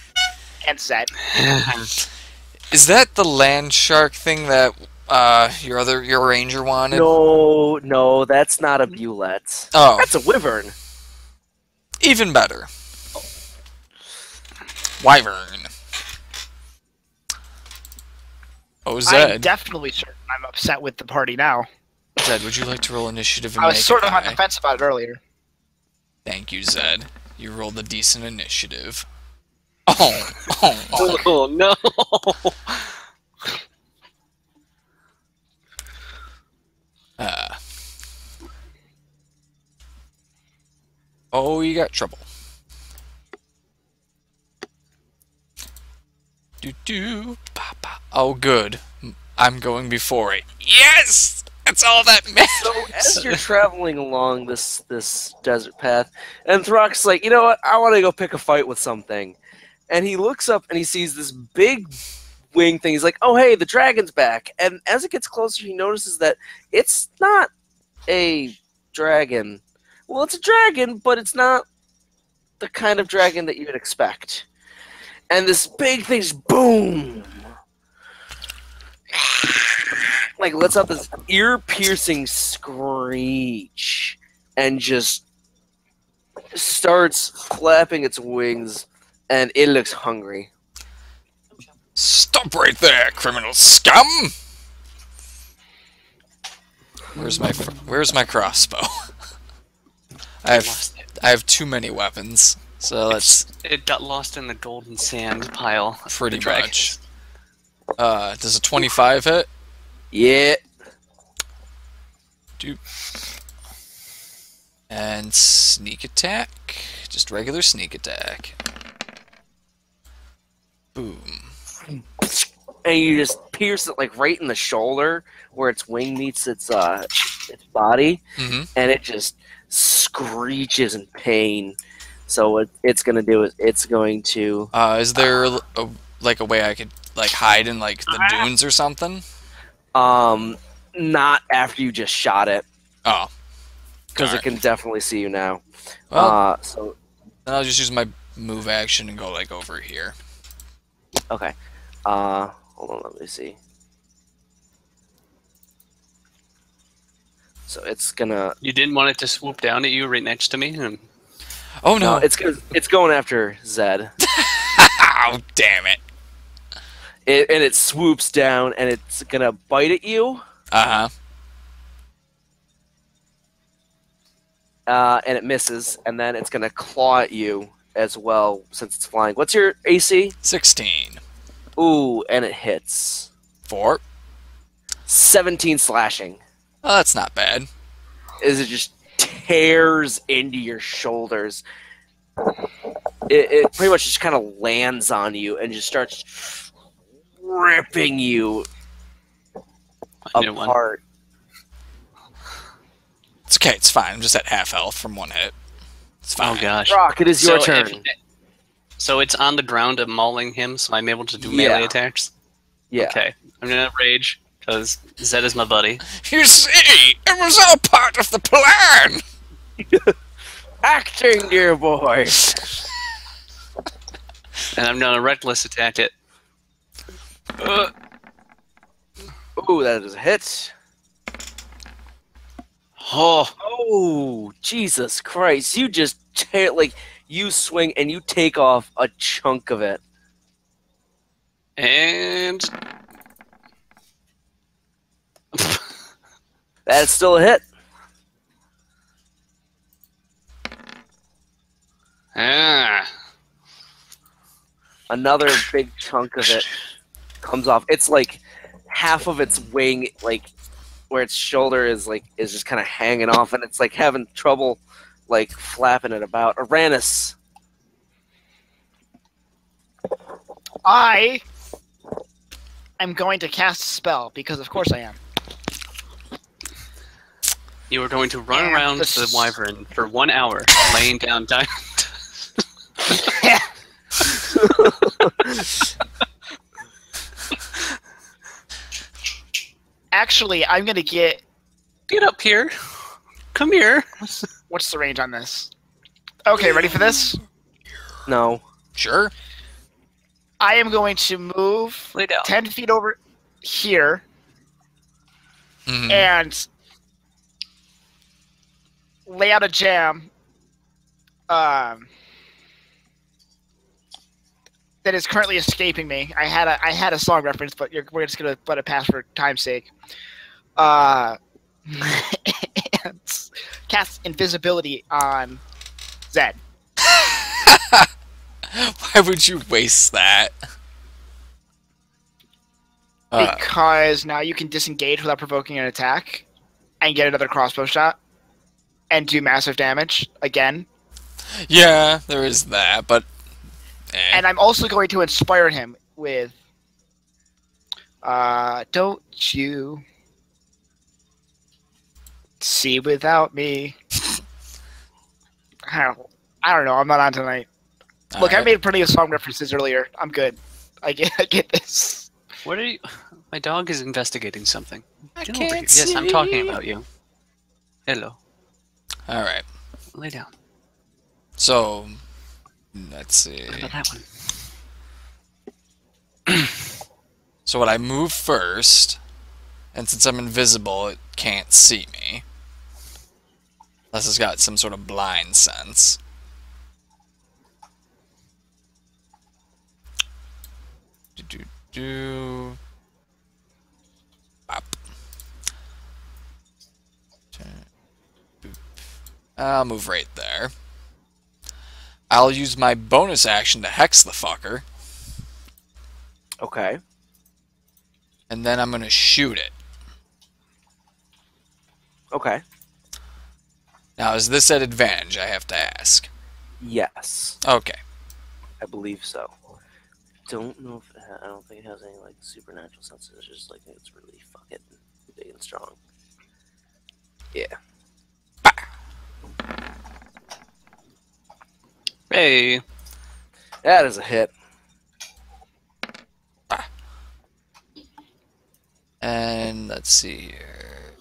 and Zed? is that the land shark thing that uh your other your ranger wanted? No, no, that's not a Bulette. Oh, That's a Wyvern. even better. Wyvern. Oh, I'm definitely certain I'm upset with the party now. Zed, would you like to roll initiative and I was make sort of on high? the fence about it earlier. Thank you, Zed. You rolled a decent initiative. Oh, oh, oh. Oh no! Uh. Oh, you got trouble. Do do. Oh, good. I'm going before it. Yes, that's all that matters. So as you're traveling along this this desert path, and Throkk's like, you know what? I want to go pick a fight with something, and he looks up and he sees this big wing thing. He's like, oh hey, the dragon's back. And as it gets closer, he notices that it's not a dragon. Well, it's a dragon, but it's not the kind of dragon that you'd expect. And this big thing boom like lets out this ear-piercing screech and just starts flapping its wings and it looks hungry Stop right there, criminal scum! Where's my Where's my crossbow? I have I have too many weapons, so let's It got lost in the golden sand pile. pretty much. Uh, does a twenty-five hit? yeah And sneak attack, just regular sneak attack. Boom. and you just pierce it like right in the shoulder where its wing meets its uh its body. Hmm and it just screeches in pain. So what it's gonna do is it's going to Uh, is there a, like a way I could like hide in like the dunes or something? um not after you just shot it. Oh, because it can definitely see you now. Well, uh so then I'll just use my move action and go like over here. Okay. Uh, hold on. Let me see. So it's gonna. You didn't want it to swoop down at you right next to me? And Oh No, no! it's gonna. It's going after Zed. oh damn it! It, and it swoops down, and it's gonna bite at you. Uh huh. Uh, and it misses, and then it's gonna claw at you as well since it's flying. What's your AC? Sixteen. Ooh, and it hits. Four. 17 slashing. Oh, that's not bad. Is it just tears into your shoulders. It, it pretty much just kind of lands on you and just starts ripping you a new one. apart. It's okay. It's fine. I'm just at half health from one hit. It's fine. Oh gosh. Rock, it is your So turn. If, So it's on the ground and mauling him, so I'm able to do melee Yeah. attacks. Yeah. Okay, I'm gonna rage because Zed is my buddy. You see, it was all part of the plan. Acting, dear boy. And I'm gonna reckless attack it. Uh, Ooh, that is a hit. Oh, Oh, Jesus Christ! You just tear like you swing and you take off a chunk of it. and That's still a hit. ah, Another big chunk of it comes off. It's like half of its wing, like where its shoulder is, like is just kind of hanging off, and it's like having trouble, like flapping it about. Arranis. I am going to cast a spell because, of course, I am. you are going to run And around the the wyvern for one hour, laying down diamond. Actually, I'm going to get. Get up here. Come here. What's the range on this? Okay, ready for this? No. Sure. I am going to move Lay down. 10 feet over here Mhm. and lay out a jam um, that is currently escaping me. I had a I had a song reference, but you're, we're just gonna let it pass for time's sake. Uh, and cast invisibility on Zed. Why would you waste that? Uh, because now you can disengage without provoking an attack and get another crossbow shot and do massive damage again. yeah, there is that, but eh. And I'm also going to inspire him with uh don't you see without me. I don't, I don't know, I'm not on tonight. Look, I made plenty of song references earlier. I'm good. I get I get this. What are you? My dog is investigating something. I Get over here. can't Yes, I'm talking about you. Hello. All right. Lay down. So, let's see. What about that one? So when I move first, and since I'm invisible, it can't see me. Unless it's got some sort of blind sense. Do do do. Up. I'll move right there. I'll use my bonus action to hex the fucker, Okay. and then I'm gonna shoot it. Okay. Now, is this at advantage? I have to ask. Yes, Okay. I believe so. Don't know if it ha- I don't think it has any like supernatural senses. It's just like it's really fucking big and strong. Hey. That is a hit. And let's see here.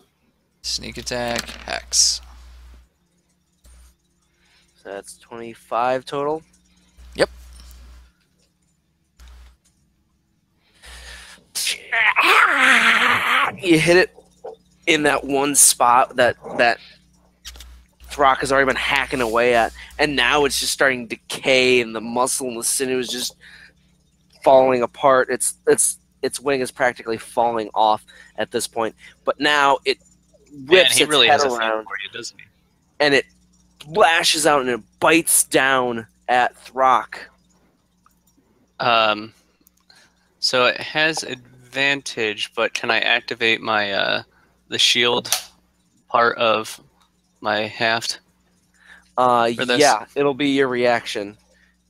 Sneak attack, hex. So that's twenty-five total. Yep. You hit it in that one spot that that Throkk has already been hacking away at, and now it's just starting to decay, and the muscle and the sinew is just falling apart. Its its its wing is practically falling off at this point. But now it Man, whips its really head has a thing around for you, doesn't he? and it lashes out and it bites down at Throck. Um, so it has advantage, but can I activate my uh the shield part of my haft? Uh, yeah, it'll be your reaction,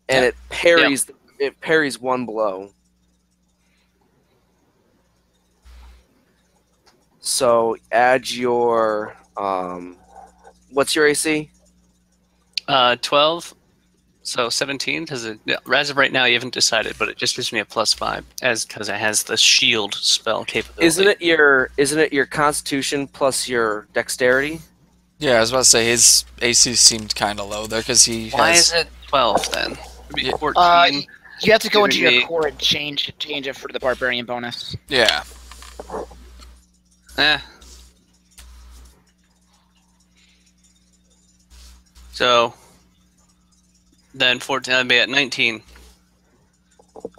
and Yeah. it parries. It parries one blow. So add your um, what's your AC? Uh, twelve. So 17 because yeah, as of right now you haven't decided, but it just gives me a plus five as because it has the shield spell capability. Isn't it your isn't it your constitution plus your dexterity? Yeah, I was about to say his AC seemed kind of low there because he Why has. is it 12 then? Be Yeah. 14. Uh, You have to go into your me- core and change change it for the barbarian bonus. Yeah. Eh. So then 14, I'd be at 19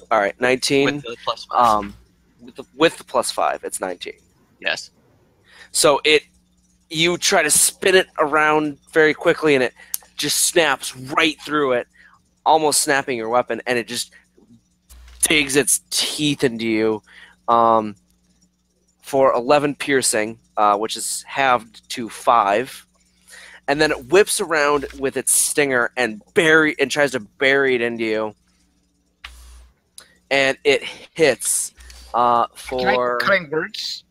All right, nineteen. with the plus five. um, with the, with the plus five, it's nineteen. yes. So it, you try to spin it around very quickly, and it just snaps right through it, almost snapping your weapon, and it just digs its teeth into you um, for eleven piercing, uh, which is halved to five. And then it whips around with its stinger and bury and tries to bury it into you. And it hits uh, Can I for. cutting words?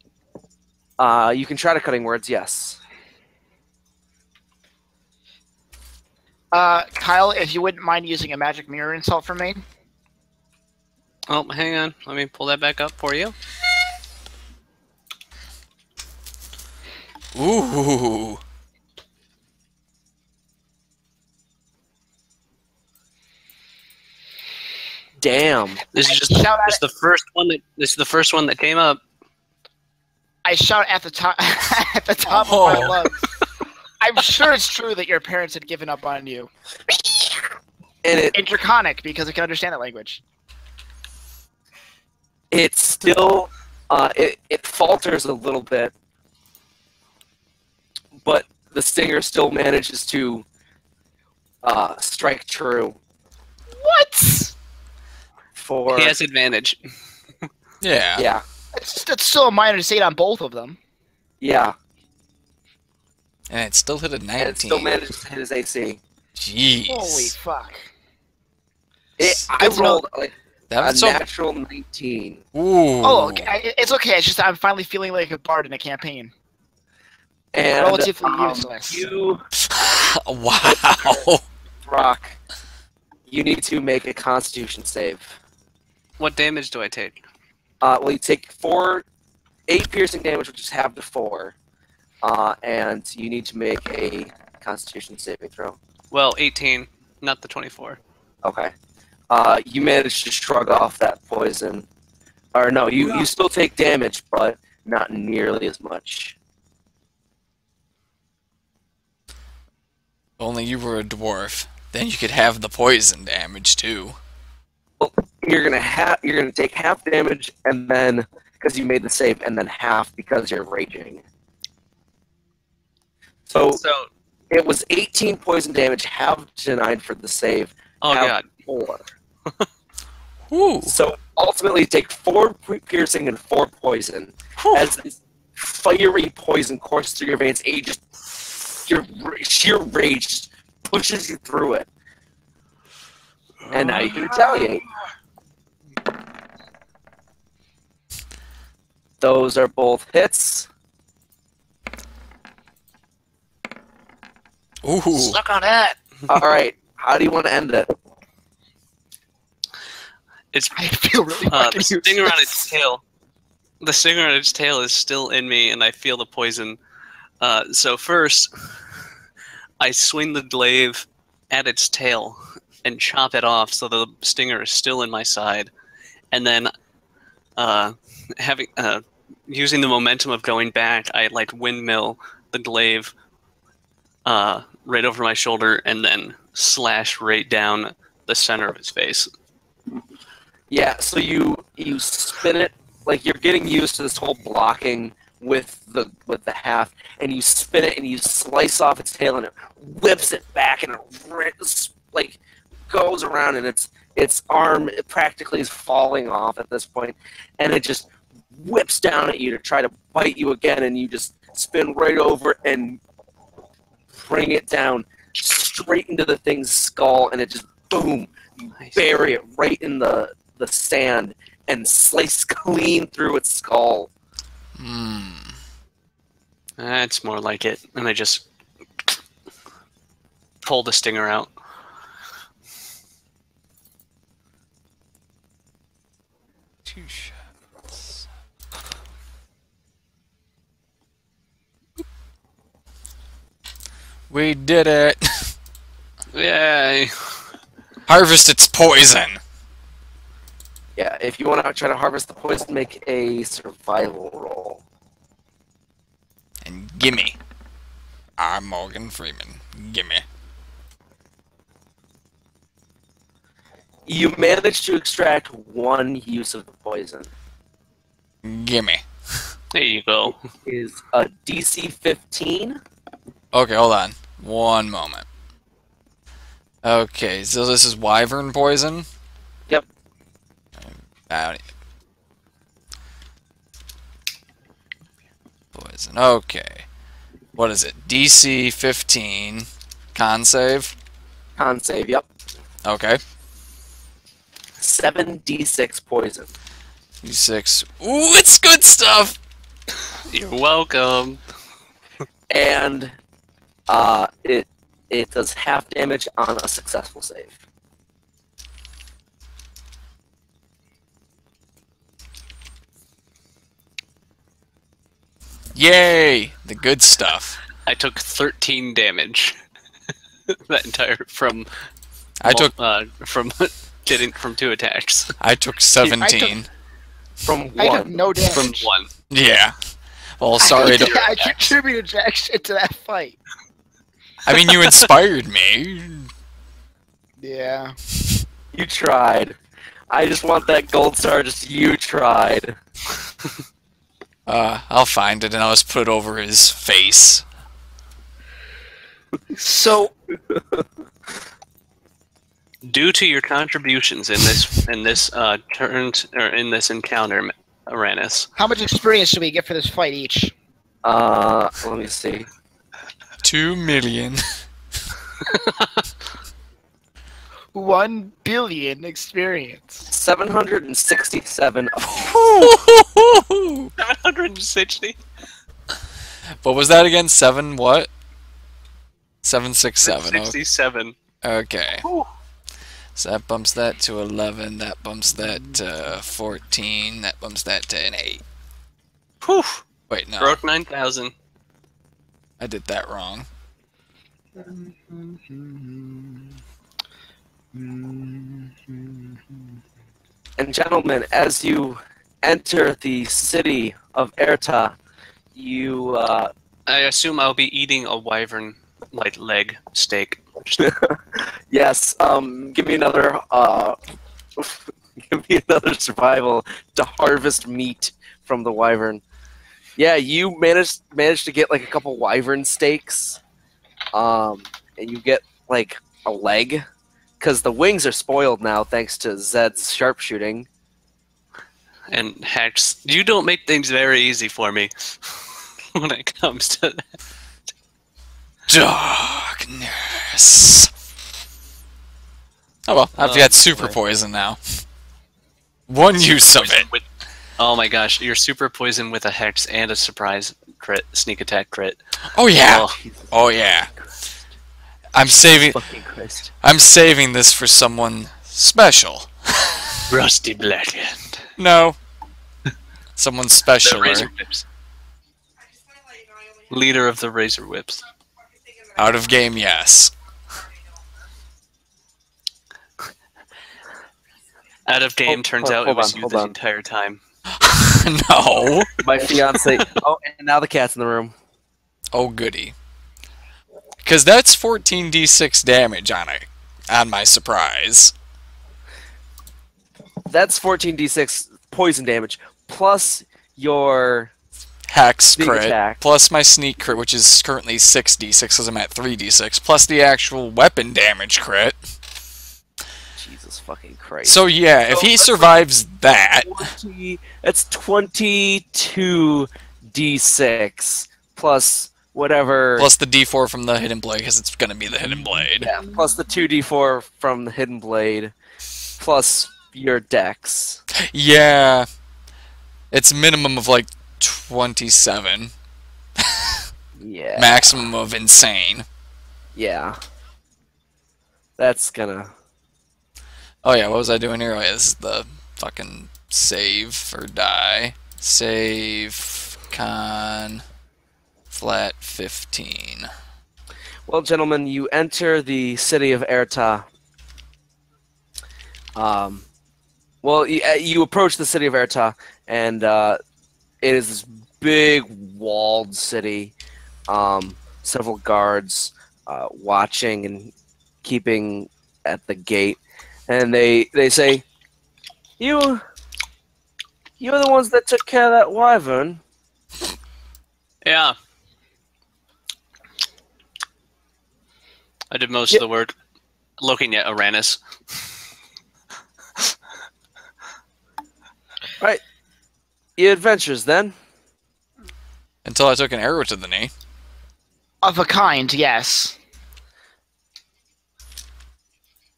Uh, you can try to cutting words, yes. Uh, Kyle, if you wouldn't mind using a magic mirror insult for me. Oh, hang on. Let me pull that back up for you. Ooh. Damn. This is I just shout this the first one that this is the first one that came up. I shout at the top at the top of my Oh. lungs. I'm sure it's true that your parents had given up on you. And it In Draconic, because I can understand that language. it still uh, it, it falters a little bit, but the stinger still manages to uh, strike true What? for He has advantage. Yeah. yeah That's, that's still a minus eight on both of them. yeah And it still hit a and it 19. still managed to hit his AC. Jeez. Holy fuck! It, I Good rolled like that a so. natural 19. Ooh. Oh, okay. It's okay. It's just I'm finally feeling like a bard in a campaign. And Relatively um, useless. you wow. Rock. you need to make a Constitution save. What damage do I take? Uh, well, you take four, eight piercing damage, which is half to four, uh, and you need to make a Constitution saving throw. Well, 18, not the 24. Okay. Uh, you manage to shrug off that poison, or no, you you still take damage, but not nearly as much. Only you were a dwarf. Then you could have the poison damage too. You're gonna have you're gonna take half damage, and then because you made the save, and then half because you're raging. So So, it was 18 poison damage, half denied for the save, oh god. four. Ooh. So ultimately, take four piercing and four poison. Whew. As this fiery poison courses through your veins, and you just your sheer rage just pushes you through it. And now you can retaliate. Those are both hits. Ooh. Suck on that. All right. How do you want to end it? It's I feel really uh, the stinger on its tail. The stinger on its tail is still in me, and I feel the poison. Uh, so first, I swing the glaive at its tail and chop it off, so the stinger is still in my side, and then, uh, having uh, using the momentum of going back, I like windmill the glaive uh, right over my shoulder, and then slash right down the center of his face. Yeah, so you you spin it like you're getting used to this whole blocking with the with the half, and you spin it and you slice off its tail, and it whips it back, and it rips, like goes around, and its its arm practically is falling off at this point, and it just whips down at you to try to bite you again, and you just spin right over and bring it down straight into the thing's skull, and it just boom, nice. bury it right in the the sand and slice clean through its skull. Hmm. Eh, That's more like it. And I just pull the stinger out. Touche. We did it! Yay! Harvest its poison! Yeah, if you want to try to harvest the poison, make a survival roll. And gimme. I'm Morgan Freeman. Gimme. You managed to extract one use of the poison. Gimme. There you go. Is a DC 15. Okay, hold on. One moment. Okay, so this is wyvern poison? Yep. I don't- Poison. Okay. What is it? DC 15. Con save? Con save, yep. Okay. 7d6 poison. D6. Ooh, it's good stuff! You're welcome. And uh, it it does half damage on a successful save. Yay! The good stuff. I took 13 damage. that entire from I took uh, from getting from two attacks I took 17. From one. I took one. no from one. Yeah. Well, sorry to. I contributed jack shit to that fight. I mean, you inspired me. Yeah. You tried. I just want that gold star. Just you tried. Uh, I'll find it and I'll just put it over his face. So Due to your contributions in this in this uh, turned or in this encounter, Arranis, how much experience do we get for this fight each? Uh, let me see. Two million. One billion experience. 767. 760. what was that again? Seven what? Seven six seven. Okay. 67. okay. Whew. So that bumps that to eleven. That bumps that to fourteen. That bumps that to an eight. Whew. Wait, no, Broke 9,000. I did that wrong. And gentlemen, as you enter the city of Erta, you uh, I assume I'll be eating a wyvern like leg steak. yes, um, give me another uh, give me another survival to harvest meat from the wyvern. Yeah, you managed managed to get like a couple wyvern steaks, um, and you get like a leg because the wings are spoiled now thanks to Zed's sharpshooting. And Hex, you don't make things very easy for me when it comes to that. Darkness. Oh well, I've Oh, got super boy. poison now. One use of Poison it. With- oh my gosh, you're super poison with a hex and a surprise crit, sneak attack crit. Oh yeah. Oh, Oh yeah. I'm saving. Fucking Christ. I'm saving this for someone special. Rusty Blackhand. No. Someone The special. Razor Whips. Leader of the Razor Whips. Out of game, yes. Out of game Hold- turns hold- out it was on, you hold the on. entire time. no. My fiance. oh, and now the cat's in the room. Oh goody. Because that's 14d6 damage on it. On my surprise. That's 14d6 poison damage plus your Hex crit. attack. Plus my sneak crit, which is currently 6d6 because I'm at 3d6. Plus the actual weapon damage crit. Jesus fucking Christ. So yeah, if So he survives that, 20, that's 22 d6 plus whatever. plus the d4 from the hidden blade, because it's gonna be the hidden blade. yeah, plus the 2d4 from the hidden blade, plus your dex. Yeah. It's minimum of like 27. Yeah. Maximum of insane. Yeah. That's gonna. Oh yeah, what was I doing here? Oh yeah, this is the fucking save or die. Save con flat 15. Well, gentlemen, you enter the city of Erta. Um, well, you, uh, you approach the city of Erta, and uh, it is this big walled city. Um, several guards uh, watching and keeping at the gate, and they they say, "You, you're the ones that took care of that wyvern." Yeah. I did most Yeah. of the work looking at Uranus. Right. Your adventures, then. Until I took an arrow to the knee. Of a kind, yes.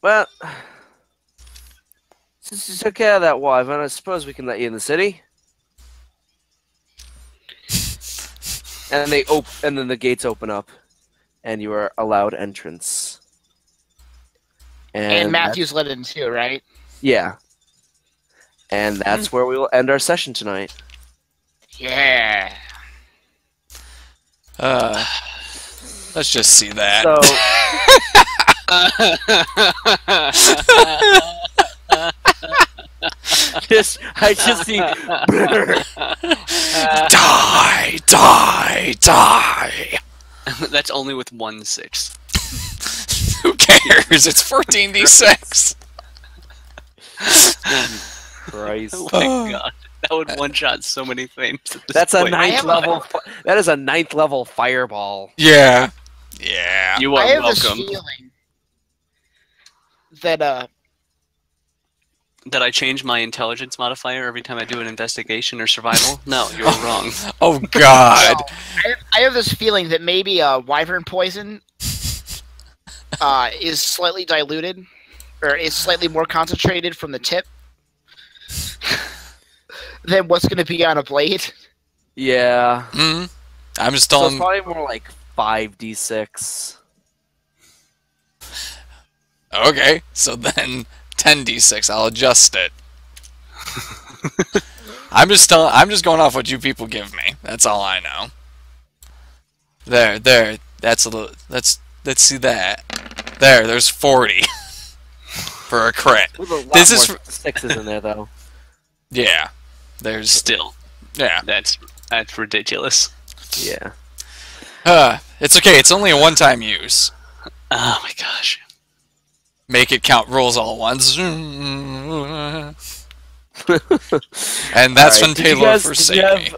Well, since you took care of that wyvern, I suppose we can let you in the city. And they op- and then the gates open up, and you are allowed entrance. And, And, Matthew's let in too, right? yeah. And that's where we will end our session tonight. Yeah. Uh, let's just see that. So just I just see die, die, die. That's only with one six. Who cares? It's 14d6. Christ. Oh my god. That would one shot so many things. at this That's a ninth have a- level. that is a ninth level fireball. Yeah. Yeah. You are I are have this welcome. feeling that uh Did I change my intelligence modifier every time I do an investigation or survival? No, you're wrong. Oh God. I have, I have this feeling that maybe uh, wyvern poison uh, is slightly diluted, or is slightly more concentrated from the tip than what's going to be on a blade. Yeah. Hmm. I'm just So it's probably more like five d six. Okay, so then 10d6. I'll adjust it. I'm just telling. I'm just going off what you people give me. That's all I know. There, there. That's a little. Let's let's see that. There, there's 40 for a crit. There's a lot This more is for- sixes in there though. Yeah. There's Still, yeah. that's that's ridiculous. Yeah. Uh, it's okay. It's only a one-time use. Oh my gosh. Make it count. Rolls all at once. And that's Alright, when did you Taylor guys- forsake have- me.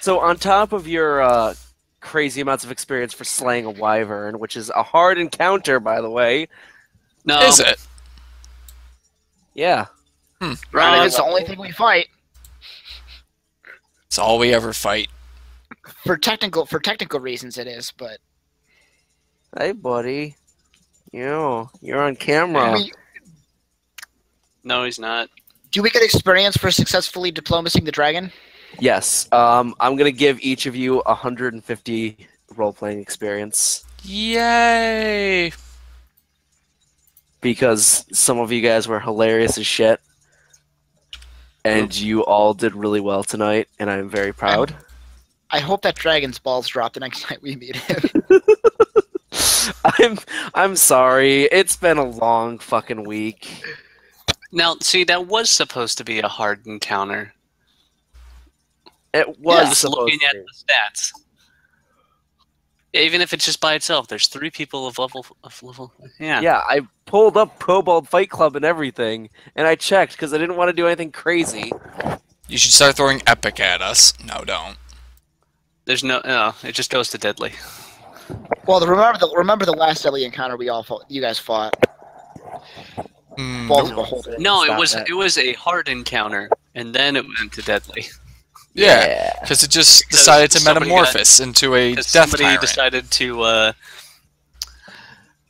So on top of your uh, crazy amounts of experience for slaying a wyvern, which is a hard encounter, by the way. No, Is it? Yeah. Right, Uh, it's the only thing we fight It's all we ever fight. for technical for technical reasons. It is, but Hey, buddy. You, you're on camera. we, no, he's not. do we get experience for successfully diplomacying the dragon? Yes. Um, I'm gonna give each of you 150 role-playing experience Yay! because some of you guys were hilarious as shit, and you all did really well tonight, and I'm very proud. I hope that dragon's balls drop the next night we meet him. I'm I'm sorry. It's been a long fucking week. Now, see, that was supposed to be a hard encounter. It was Just supposed looking at the stats. Even if it's just by itself, there's three people of level of level. Yeah. Yeah, I pulled up Kobold Fight Club and everything, and I checked because I didn't want to do anything crazy. You should start throwing epic at us. No, don't. There's no. No, it just goes to deadly. Well, the, remember the remember the last deadly encounter we all fought, you guys fought. Balls No, of a whole No, it was that. it was a hard encounter, and then it went to deadly. yeah, because it just Because decided to somebody metamorphose into a Because death somebody tyrant. decided to, uh,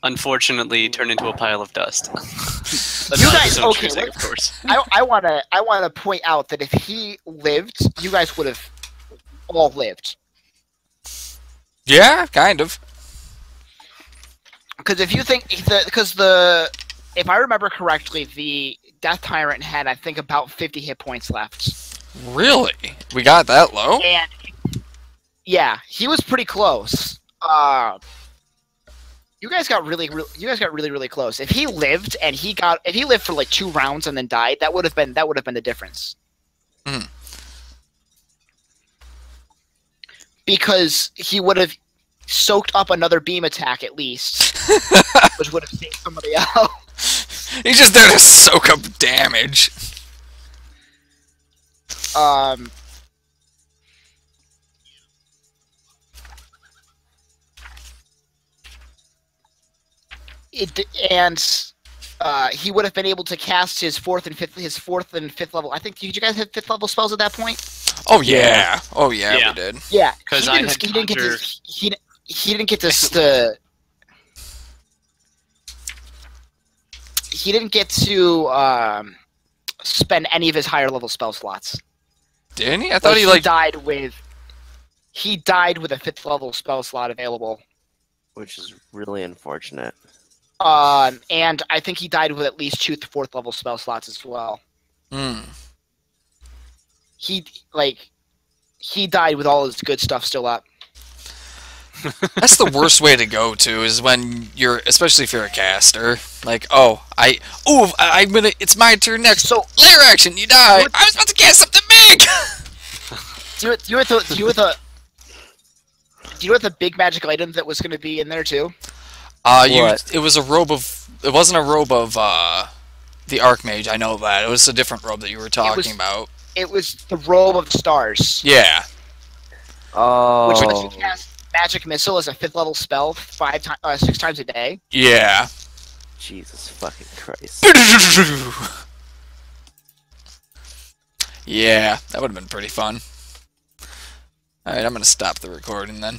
unfortunately, turn into a pile of dust. You guys- okay, choosing, of course. I, I wanna I wanna point out that if he lived, you guys would have all lived. Yeah, kind of. Because if you think because the if I remember correctly, the Death Tyrant had, I think, about 50 hit points left. Really? We got that low? And yeah, he was pretty close. Uh, you guys got really, really, you guys got really, really close. If he lived and he got, if he lived for like two rounds and then died, that would have been that would have been the difference. Mhm. Because he would have soaked up another beam attack at least, which would have saved somebody else. He's just there to soak up damage. Um, it and uh, he would have been able to cast his fourth and fifth his fourth and fifth level. I think did you guys have fifth level spells at that point? Oh yeah. Oh yeah, Yeah. we did. Yeah, 'Cause he I didn't, had he didn't get conjure- to he he didn't get this the he didn't get to um, spend any of his higher level spell slots. Didn't he? I thought he like died with he died with a fifth level spell slot available. which is really unfortunate. Um, and I think he died with at least two fourth level spell slots as well. Hmm. He like he died with all his good stuff still up. That's the worst way to go to is when you're, especially if you're a caster. Like, oh, I, oh, I- I'm gonna. It's my turn next. So Lair action, you die. I was about to cast something big. do you do you with the do you with the do you know what the big magic item that was going to be in there too? Uh, you. What? It was a robe of. It wasn't a robe of uh, the Archmage. I know that. It was a different robe that you were talking was- about. It was the robe of stars, Yeah. Oh, which lets you cast magic missile as a fifth level spell five times, uh, six times a day. Yeah. Jesus fucking Christ! yeah, that would have been pretty fun. Alright, I'm gonna stop the recording then.